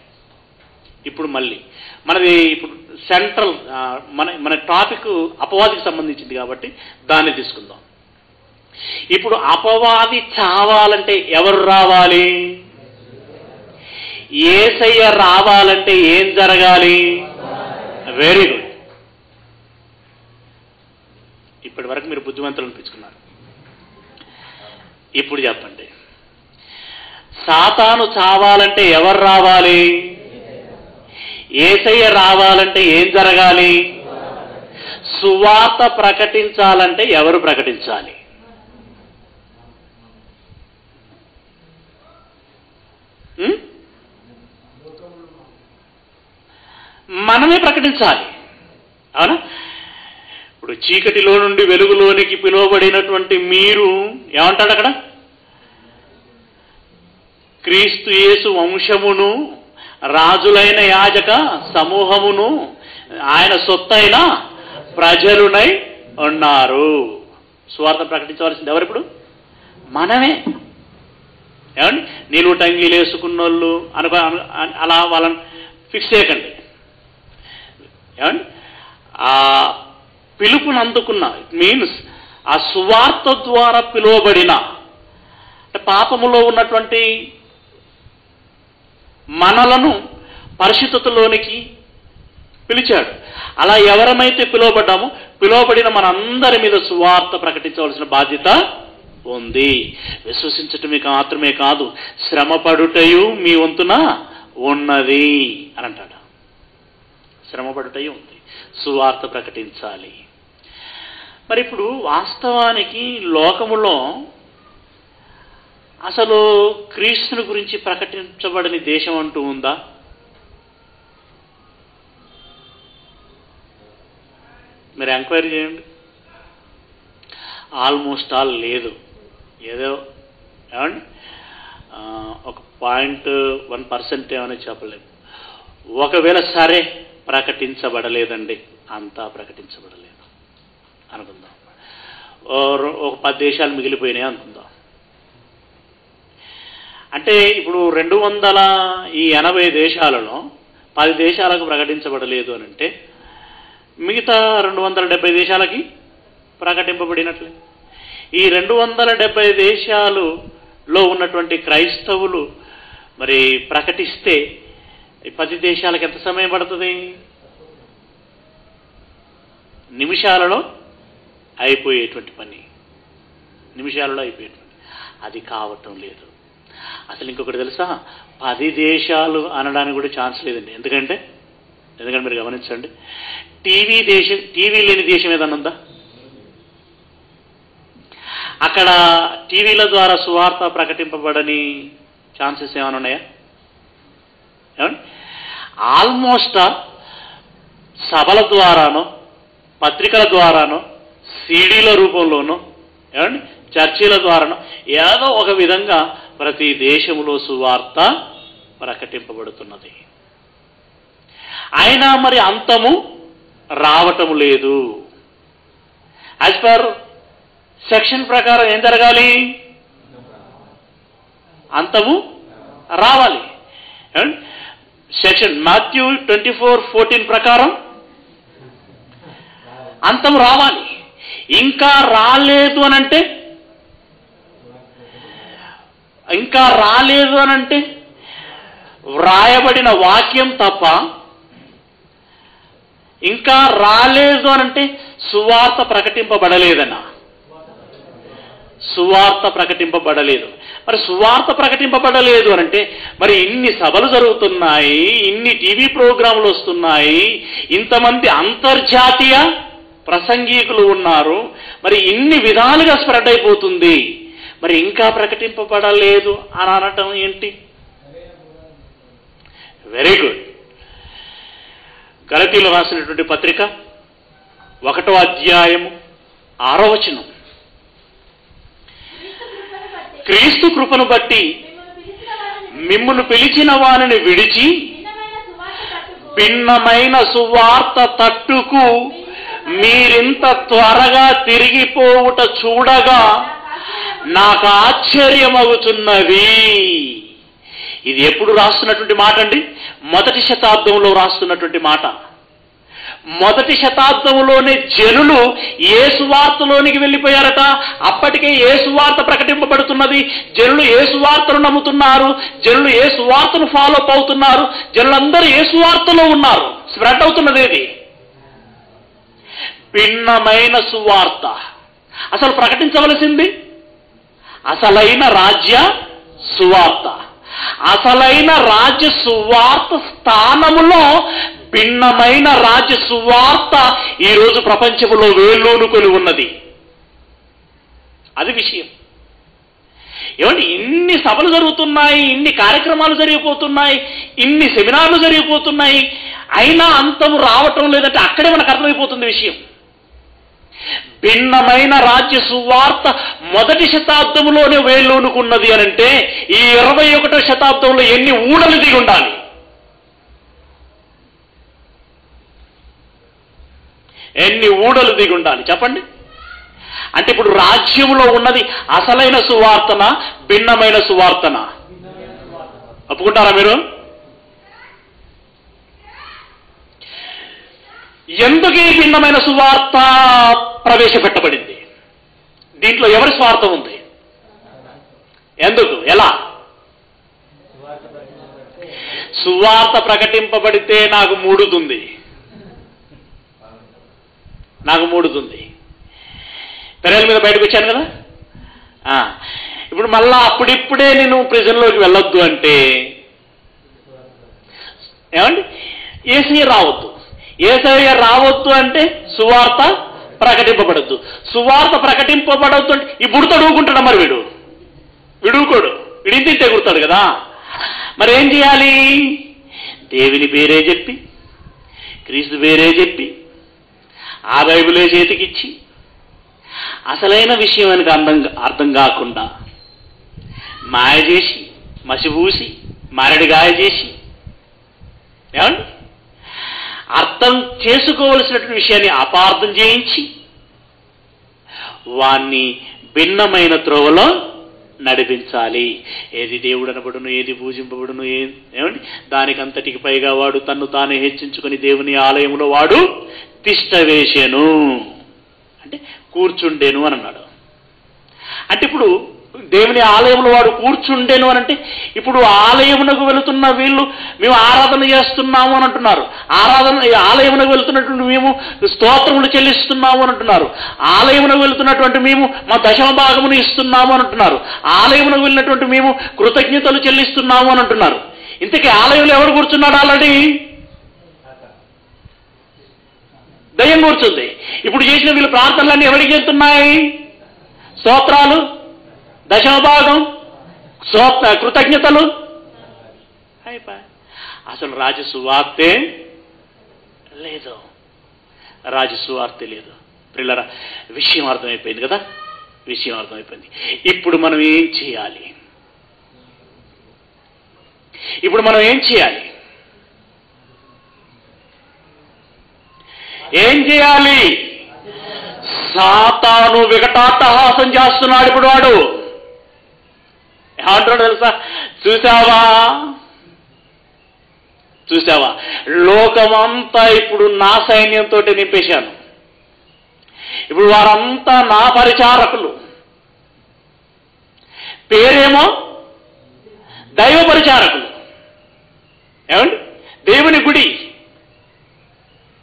ఇప్పుడు మళ్ళీ. మనది ఇప్పుడు సెంట్రల్ మన మన టాపిక్ అపవాదికి సంబంధించింది కాబట్టి దాన్ని తీసుకుందాం. ఇప్పుడు అపవాది చావాలంటే ఎవరు రావాలి? ఏసయ్య రావాలంటే ఏం జరగాలి? Very good. ఇప్పటి వరకు మీరు బుద్ధిమంతులు అనిపించుకున్నారు. ఇప్పుడు చెప్పండి. సాతాను చావాలంటే ఎవరు రావాలి? ఏసయ్య రావాలంటే ఏం జరగాలి? సువార్త ప్రకటించాలంటే ఎవరు ప్రకటించాలి? మనమే ప్రకటించాలి. అవునా? ఇప్పుడు చీకటిలో నుండి వెలుగులోనికి పిలువబడినటువంటి మీరు ఏమంటాడు అక్కడ? క్రీస్తు యేసు వంశమును రాజులైన యాజక సమూహమును ఆయన సొత్తైన ప్రజలునై ఉన్నారు. స్వార్థ ప్రకటించవలసింది ఎవరిప్పుడు మనమే. ఏమండి? నీళ్ళు టంగీలు వేసుకున్న వాళ్ళు అనుకో అలా వాళ్ళని ఫిక్స్ చేయకండి. ఏమండి? పిలుపుని అందుకున్న ఇట్ మీన్స్ ఆ సువార్త ద్వారా పిలువబడిన అంటే పాపములో ఉన్నటువంటి మనలను పరిశుద్ధతలోనికి పిలిచాడు. అలా ఎవరమైతే పిలువబడ్డామో పిలువబడిన మనందరి మీద సువార్త ప్రకటించవలసిన బాధ్యత ఉంది. విశ్వసించటమే మాత్రమే కాదు శ్రమపడుటయు మీ వంతున ఉన్నది అని అంటాడు. శ్రమపడుటయు ఉంది. సువార్త ప్రకటించాలి. మరి ఇప్పుడు వాస్తవానికి లోకములో అసలు క్రీస్తుని గురించి ప్రకటించబడని దేశం అంటూ ఉందా? మీరు ఎంక్వైరీ చేయండి. ఆల్మోస్ట్ ఆల్ లేదు. ఏదో ఏమండి? ఒక పాయింట్ వన్ పర్సెంట్ ఏమని చెప్పలేము ఒకవేళ సరే ప్రకటించబడలేదండి అంతా ప్రకటించబడలేదు. అనుకుందాం. ఒక పది దేశాలు మిగిలిపోయినాయి అనుకుందాం. అంటే ఇప్పుడు రెండు వందల ఈ ఎనభై దేశాలలో పది దేశాలకు ప్రకటించబడలేదు అని అంటే మిగతా రెండు వందల డెబ్బై దేశాలకి ప్రకటింపబడినట్లే. ఈ రెండు వందల డెబ్బై దేశాలులో ఉన్నటువంటి క్రైస్తవులు మరి ప్రకటిస్తే ఈ పది దేశాలకు ఎంత సమయం పడుతుంది? నిమిషాలలో అయిపోయేటువంటి పని. నిమిషాలలో అయిపోయేటువంటి అది కావటం లేదు. అసలు ఇంకొకటి తెలుసా? పది దేశాలు అనడానికి కూడా ఛాన్స్ లేదండి. ఎందుకంటే ఎందుకంటే మీరు గమనించండి. టీవీ దేశం టీవీ లేని దేశం ఏదన్నా ఉందా? అక్కడ టీవీల ద్వారా సువార్త ప్రకటింపబడని ఛాన్సెస్ ఏమైనా ఉన్నాయా? ఏమండి? ఆల్మోస్ట్ సభల ద్వారానో పత్రికల ద్వారానో సీడీల రూపంలోనో ఏమండి? చర్చీల ద్వారానో ఏదో ఒక విధంగా ప్రతి దేశంలో సువార్త ప్రకటింపబడుతున్నది. అయినా మరి అంతము రావటం లేదు. యాజ్ పర్ సెక్షన్ ప్రకారం ఏం జరగాలి? అంతము రావాలి. Section Matthew twenty four fourteen ప్రకారం అంతం రావాలి. ఇంకా రాలేదు అని అంటే ఇంకా రాలేదు అని అంటే వ్రాయబడిన వాక్యం తప్ప ఇంకా రాలేదు అని అంటే సువార్త ప్రకటింపబడలేదన్నా. సువార్త ప్రకటింపబడలేదు. మరి సువార్త ప్రకటింపబడలేదు అని అంటే మరి ఇన్ని సభలు జరుగుతున్నాయి ఇన్ని టీవీ ప్రోగ్రాంలు వస్తున్నాయి ఇంతమంది అంతర్జాతీయ ప్రసంగికులు ఉన్నారు. మరి ఇన్ని విధాలుగా స్ప్రెడ్ అయిపోతుంది. మరి ఇంకా ప్రకటింపబడలేదు అని అనటం ఏంటి? వెరీ గుడ్ గలతీలు రాసినటువంటి పత్రిక ఒకటో అధ్యాయము ఆరో వచనం. క్రీస్తు కృపను బట్టి మిమ్మల్ని పిలిచిన మిమ్మును పిలిచిన వారిని విడిచి భిన్నమైన సువార్త తట్టుకు. మీరింత త్వరగా తిరిగిపోవుట చూడగా నాకు ఆశ్చర్యమవుతున్నది ఇది ఎప్పుడు రాస్తున్నటువంటి మాట అండి? మొదటి శతాబ్దంలో రాస్తున్నటువంటి మాట. మొదటి శతాబ్దంలోనే జనులు ఏసువార్తలోనికి వెళ్ళిపోయారట. అప్పటికే ఏసువార్త ప్రకటింపబడుతున్నది. జనులు ఏసువార్తను నమ్ముతున్నారు. జనులు ఏసువార్తను ఫాలో అప్ అవుతున్నారు. జనులందరూ ఏసువార్తలో ఉన్నారు. స్ప్రెడ్ అవుతున్నది ఇది. భిన్నమైన సువార్త. అసలు ప్రకటించవలసింది? అసలైన రాజ్య సువార్త. అసలైన రాజ్య సువార్త స్థానములో భిన్నమైన రాజ్య సువార్త ఈరోజు ప్రపంచంలో వేళ్ళూనుకొని ఉన్నది. అది విషయం. ఏమండి ఇన్ని సభలు జరుగుతున్నాయి ఇన్ని కార్యక్రమాలు జరిగిపోతున్నాయి ఇన్ని సెమినార్లు జరిగిపోతున్నాయి అయినా అంతము రావటం లేదంటే అక్కడే మనకు అర్థమైపోతుంది విషయం. భిన్నమైన రాజ్య సువార్త మొదటి శతాబ్దంలోనే వేలూనుకున్నది అని అంటే ఈ ఇరవై ఒకటో శతాబ్దంలో ఎన్ని ఊడలు దిగి ఉండాలి? ఎన్ని ఊడలు దిగి ఉండాలి? చెప్పండి. అంటే ఇప్పుడు రాజ్యంలో ఉన్నది అసలైన సువార్తన భిన్నమైన సువార్తన? ఒప్పుకుంటారా మీరు? ఎందుకు ఈ భిన్నమైన సువార్త ప్రవేశపెట్టబడింది? దీంట్లో ఎవరి స్వార్థం ఉంది? ఎందుకు? ఎలా? సువార్త ప్రకటింపబడితే నాకు మూడుతుంది. నాకు మూడుతుంది. పెరల మీద బయటకు వచ్చాను కదా? ఇప్పుడు మళ్ళా అప్పుడిప్పుడే నేను ప్రిజన్లోకి వెళ్ళొద్దు అంటే ఏమండి? ఏసీ రావద్దు. ఏసయ్య రావద్దు అంటే సువార్త ప్రకటింపబడద్దు. సువార్త ప్రకటింపబడద్దు అంటే ఈ బుడత ఊకుంటాడు మరి వీడు? విడుకోడు విడి తింటే కదా. మరి ఏం చేయాలి? దేవుని పేరే చెప్పి క్రీస్తు పేరే చెప్పి ఆ బైబిలే చేతికిచ్చి అసలైన విషయం వెనుక అర్థం అర్థం కాకుండా మాయ చేసి మసిపూసి మారడిగాయ చేసి ఏమండి? అర్థం చేసుకోవలసినటువంటి విషయాన్ని అపార్థం చేయించి వాణ్ణి భిన్నమైన త్రోవలో నడిపించాలి. ఏది దేవుడు అనబడును ఏది పూజింపబడును ఏమండి? దానికంతటికి పైగా వాడు తన్ను తానే హెచ్చించుకొని దేవుని ఆలయంలో వాడు తిష్టవేశాను. అంటే కూర్చుండేను అని అన్నాడు అంటే ఇప్పుడు దేవుని ఆలయంలో వాడు కూర్చుండేను అని అంటే ఇప్పుడు ఆలయమునకు వెళుతున్న వీళ్ళు మేము ఆరాధన చేస్తున్నాము అని అంటున్నారు. ఆరాధన ఆలయమునకు వెళుతున్నటువంటి మేము స్తోత్రములు చెల్లిస్తున్నాము అని అంటున్నారు. ఆలయమునకు వెళుతున్నటువంటి మేము మా దశమ భాగమును ఇస్తున్నాము అని అంటున్నారు. ఆలయమునకు వెళ్ళినటువంటి మేము కృతజ్ఞతలు చెల్లిస్తున్నాము అని అంటున్నారు. ఇంతకీ ఆలయంలో ఎవరు కూర్చున్నాడు ఆల్రెడీ? దయ్యం కూర్చుంది. ఇప్పుడు చేసిన వీళ్ళు ప్రార్థనలన్నీ ఎవరికి చేస్తున్నాయి స్తోత్రాలు? దశమభాగం స్తోత్ర కృతజ్ఞతలు. అయిపోయి అసలు రాజసువార్తే లేదు. రాజసువార్తే లేదు. పిల్లల విషయం అర్థమైపోయింది కదా? విషయం అర్థమైపోయింది. ఇప్పుడు మనం ఏం చేయాలి? ఇప్పుడు మనం ఏం చేయాలి? ఏం చేయాలి? సాతాను వికటాట్టహాసం చేస్తున్నాడు ఇప్పుడు వాడు. ఏమంటాడు తెలుసా? చూసావా చూసావా లోకమంతా ఇప్పుడు నా సైన్యంతో నింపేశాను. ఇప్పుడు వారంతా నా పరిచారకులు. పేరేమో? దైవ పరిచారకులు. ఏమండి? దేవుని గుడి.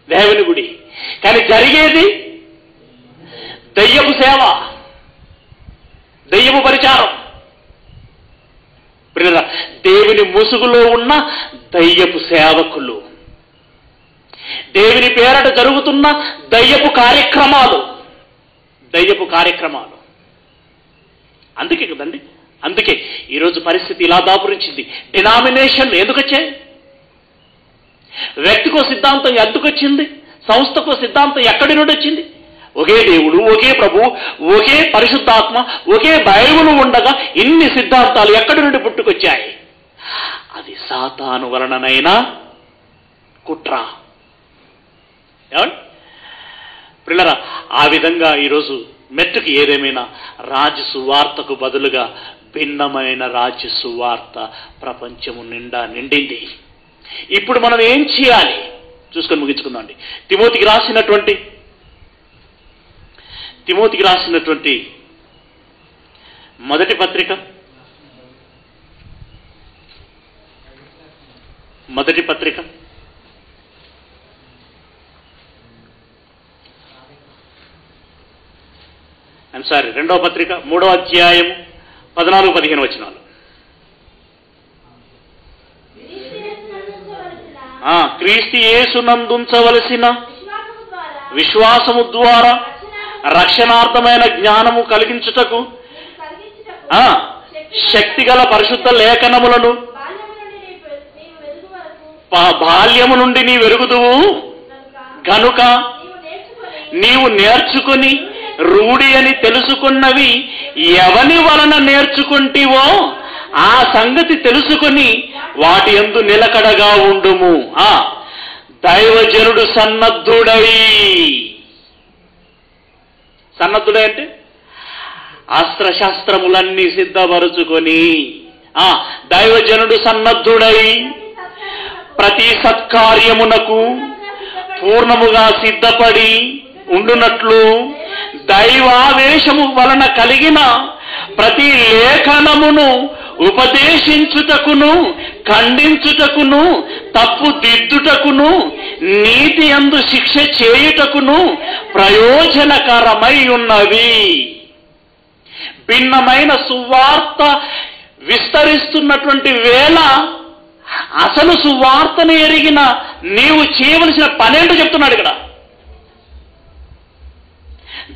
దేవుని గుడి. కానీ జరిగేది దయ్యపు సేవ. దయ్యపు పరిచారం. ప్రియుల దేవుని ముసుగులో ఉన్న దయ్యపు సేవకులు. దేవుని పేరట జరుగుతున్న దయ్యపు కార్యక్రమాలు. దయ్యపు కార్యక్రమాలు. అందుకే కదండి? అందుకే ఈరోజు పరిస్థితి ఇలా దాపురించింది. డినామినేషన్ ఎందుకొచ్చే వ్యక్తికో సిద్ధాంతం ఎందుకొచ్చింది? సంస్థకో సిద్ధాంతం ఎక్కడి నుండి వచ్చింది ఒకే దేవుడు ఒకే ప్రభు ఒకే పరిశుద్ధాత్మ ఒకే బైబులు ఉండగా ఇన్ని సిద్ధాంతాలు ఎక్కడి నుండి పుట్టుకొచ్చాయి? అది సాతాను వలననైనా కుట్ర. పిల్లరా ఆ విధంగా ఈరోజు మెట్టుకి ఏదేమైనా రాజసువార్తకు బదులుగా భిన్నమైన రాజ్య సువార్త ప్రపంచము నిండా నిండింది. ఇప్పుడు మనం ఏం చేయాలి? చూసుకొని ముగించుకుందామండి. తిమోతికి రాసినటువంటి తిమోతికి రాసినటువంటి మొదటి పత్రిక. మొదటి పత్రిక. ఐమ్ సారీ రెండవ పత్రిక మూడవ అధ్యాయం పద్నాలుగు పదిహేను వచనాలు. ఆ, క్రీస్తు యేసునందుంచవలసిన విశ్వాసము ద్వారా రక్షణార్థమైన జ్ఞానము కలిగించుటకు ఆ, శక్తిగల పరిశుద్ధ లేఖనములను పా- బాల్యము నుండి నీ వెరుగుదువు. కనుక నీవు నేర్చుకుని రూఢి అని తెలుసుకున్నవి ఎవని వలన నేర్చుకుంటివో ఆ సంగతి తెలుసుకుని వాటి ఎందు నిలకడగా ఉండుము. ఆ దైవజనుడు సన్నద్ధుడై సన్నద్ధుడే అంటే? అస్త్రశాస్త్రములన్నీ సిద్ధపరుచుకొని ఆ దైవజనుడు సన్నద్ధుడై ప్రతి సత్కార్యమునకు పూర్ణముగా సిద్ధపడి ఉండునట్లు దైవావేశము వలన కలిగిన ప్రతి లేఖనమును ఉపదేశించుటకును ఖండించుటకును తప్పు దిద్దుటకును నీతి అందు శిక్ష చేయుటకును ప్రయోజనకరమై ఉన్నవి భిన్నమైన సువార్త విస్తరిస్తున్నటువంటి వేళ అసలు సువార్తను ఎరిగిన నీవు చేయవలసిన పనేంటో చెప్తున్నాడు ఇక్కడ.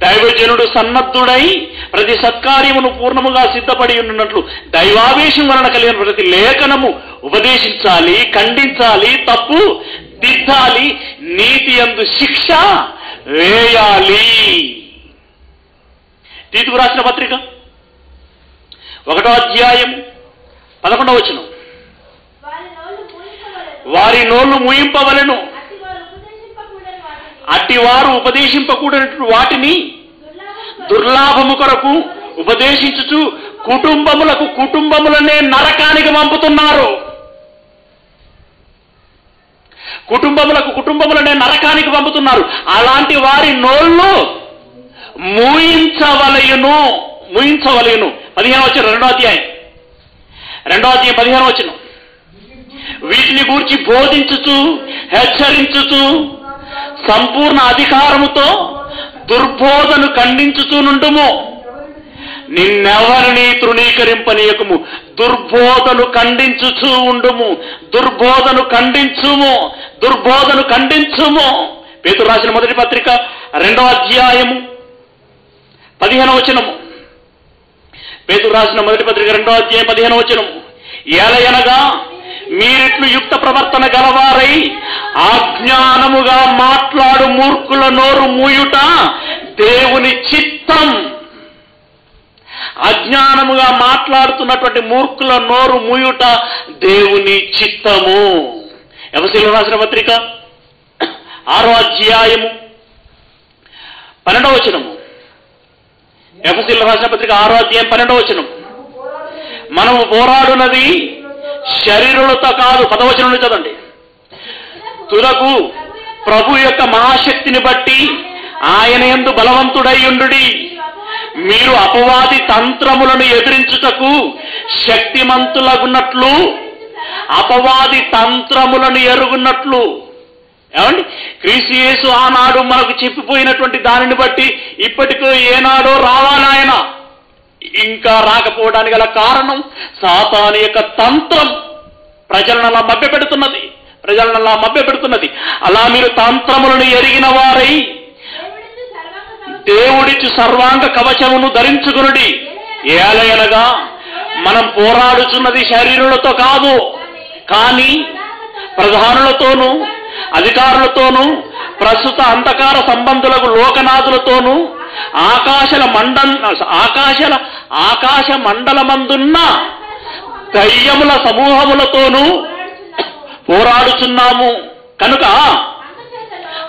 దైవజనుడు సన్నద్ధుడై ప్రతి సత్కార్యమును పూర్ణముగా సిద్ధపడి ఉన్నట్లు దైవావేశం వలన కలిగిన ప్రతి లేఖనము ఉపదేశించాలి ఖండించాలి తప్పు దిద్దాలి నీతి అందు శిక్ష వేయాలి. తీతుకు రాసిన పత్రిక ఒకటో అధ్యాయం పదకొండవ వచనం. వారి నోళ్ళు ముయింపవలను. అట్టివారు ఉపదేశింపకూడనటువంటి వాటిని దుర్లాభము కొరకు ఉపదేశించుచు కుటుంబములకు కుటుంబములనే నరకానికి పంపుతున్నారు. కుటుంబములకు కుటుంబములనే నరకానికి పంపుతున్నారు. అలాంటి వారి నోళ్ళు మూయించవలయును మూయించవలయును. పదిహేను వచ్చిన రెండో అధ్యాయం. రెండో అధ్యాయం పదిహేను వచ్చిన వీటిని గూర్చి బోధించుచు హెచ్చరించుచు సంపూర్ణ అధికారముతో దుర్బోధను ఖండించుతూనుండుము నిన్నెవరిని తృణీకరింపనీయకము? దుర్బోధను ఖండించుచూ ఉండుము. దుర్బోధను ఖండించుము. దుర్బోధను ఖండించుము. పేతురు రాసిన మొదటి పత్రిక రెండవ అధ్యాయము పదిహేను వచనము. పేతురు రాసిన మొదటి పత్రిక రెండవ అధ్యాయం పదిహేను వచనము. ఏలయనగా మీరిట్లు యుక్త ప్రవర్తన గలవారై అజ్ఞానముగా మాట్లాడు మూర్ఖుల నోరు మూయుట దేవుని చిత్తం. అజ్ఞానముగా మాట్లాడుతున్నటువంటి మూర్ఖుల నోరు మూయుట దేవుని చిత్తము. ఎవసిలో రాసిన పత్రిక? ఆరో అధ్యాయము. పన్నెండవ వచనము. ఎఫసిల్ రాసిన పత్రిక? ఆరో అధ్యాయం పన్నెండవ వచనము. మనము పోరాడునది శరీరులతో కాదు పదవచనం చదండి తులకు ప్రభు యొక్క మహాశక్తిని బట్టి ఆయన ఎందు బలవంతుడయ్యుండుడి మీరు అపవాది తంత్రములను ఎదిరించుటకు శక్తిమంతులగున్నట్లు అపవాది తంత్రములను ఎరుగున్నట్లు ఏమండి? క్రీస్తు యేసు ఆనాడు మనకు చెప్పిపోయినటువంటి దానిని బట్టి ఇప్పటికో ఏనాడో రావాలాయన. ఇంకా రాకపోవడానికి గల కారణం సాతాను యొక్క తంత్రం ప్రజలను అలా మభ్యపెడుతున్నది. ప్రజలను అలా మభ్యపెడుతున్నది. అలా మీరు తంత్రములను ఎరిగిన వారై దేవుడిచ్చు సర్వాంగ కవచమును ధరించుకునుడి. ఏలయనగా మనం పోరాడుచున్నది శరీరులతో కాదు. కానీ ప్రధానులతోనూ అధికారులతోనూ ప్రస్తుత అంధకార సంబంధులకు లోకనాథులతోనూ ఆకాశల మండల్ ఆకాశల ఆకాశ మండలమందున్న దయ్యముల సమూహములతోనూ పోరాడుచున్నాము. కనుక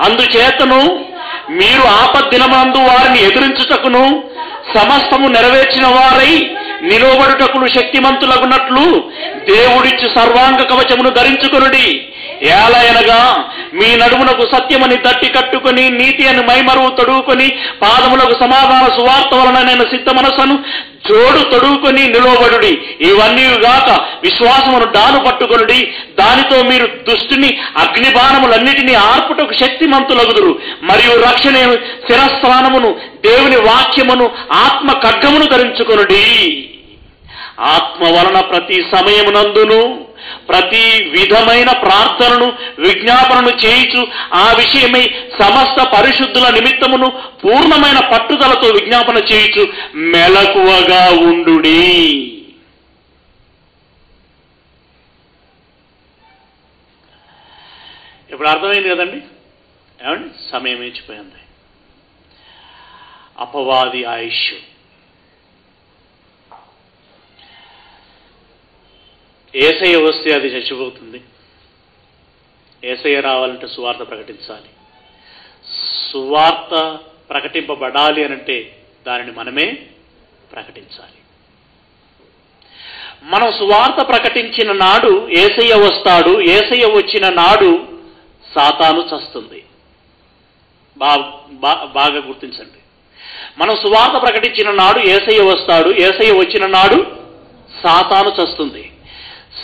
అందుచేతను మీరు ఆపద్దినమందు వారిని ఎదురించుటకును సమస్తము నెరవేర్చిన వారై నిలవబడుటకును శక్తిమంతులగునట్లు దేవుడిచ్చు సర్వాంగ కవచమును ధరించుకొనుడి. ఏలయనగా మీ నడుమునకు సత్యమని తట్టి కట్టుకొని నీతి అని మైమరువు తొడుగుకొని పాదములకు సమాధాన సువార్త వలన నేను సిద్ధ మనస్సును జోడు తొడుగుకొని నిలవబడుడి. ఇవన్నీ గాక విశ్వాసమును డాలు పట్టుకొనుడి. దానితో మీరు దుష్టిని అగ్నిబాణములన్నిటినీ ఆర్పుటకు శక్తిమంతులగుదురు. మరియు రక్షణ శిరస్థానమును దేవుని వాక్యమును ఆత్మ ఖడ్గమును ధరించుకొనుడి. ఆత్మ వలన ప్రతి సమయమునందును. ప్రతి విధమైన ప్రార్థనను విజ్ఞాపనను చేయించు. ఆ విషయమై సమస్త పరిశుద్ధుల నిమిత్తమును పూర్ణమైన పట్టుదలతో విజ్ఞాపన చేయించు. మెలకువగా ఉండుడి ఇప్పుడు అర్థమైంది కదండి? ఏమండి? సమయం ఇచ్చిపోయింది అపవాది ఆయుష్ ఏసయ్య వస్తే అది చచ్చిపోతుంది. ఏసయ్య రావాలంటే సువార్త ప్రకటించాలి. సువార్త ప్రకటింపబడాలి అనంటే దానిని మనమే ప్రకటించాలి. మనం సువార్త ప్రకటించిన నాడు ఏసయ్య వస్తాడు ఏసయ్య వచ్చిన నాడు సాతాను చస్తుంది. బా బా- బాగా గుర్తించండి. మనం సువార్త ప్రకటించిన నాడు ఏసయ్య వస్తాడు ఏసయ్య వచ్చిన నాడు సాతాను చస్తుంది.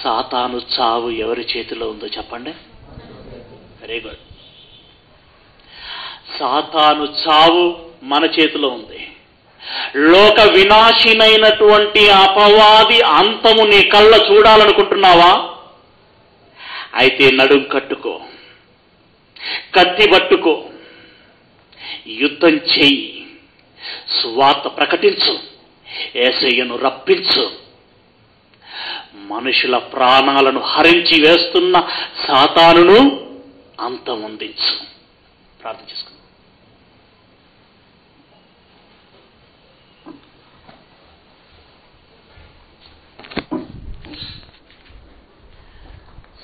సాతాను చావు ఎవరి చేతిలో ఉందో చెప్పండి. వెరీ గుడ్ సాతాను చావు మన చేతిలో ఉంది. లోక వినాశినైనటువంటి అపవాది అంతము నీ కళ్ళ చూడాలనుకుంటున్నావా? అయితే నడుం కట్టుకో. కత్తి పట్టుకో. యుద్ధం చెయ్యి. సువార్త ప్రకటించు. ఏసయ్యను రప్పించు. మనుషుల ప్రాణాలను హరించి వేస్తున్న సాతానును అంత అంతమొందించు. ప్రార్థన చేసుకుందాం.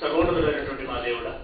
సర్వోన్నతుడైనటువంటి మా దేవుడా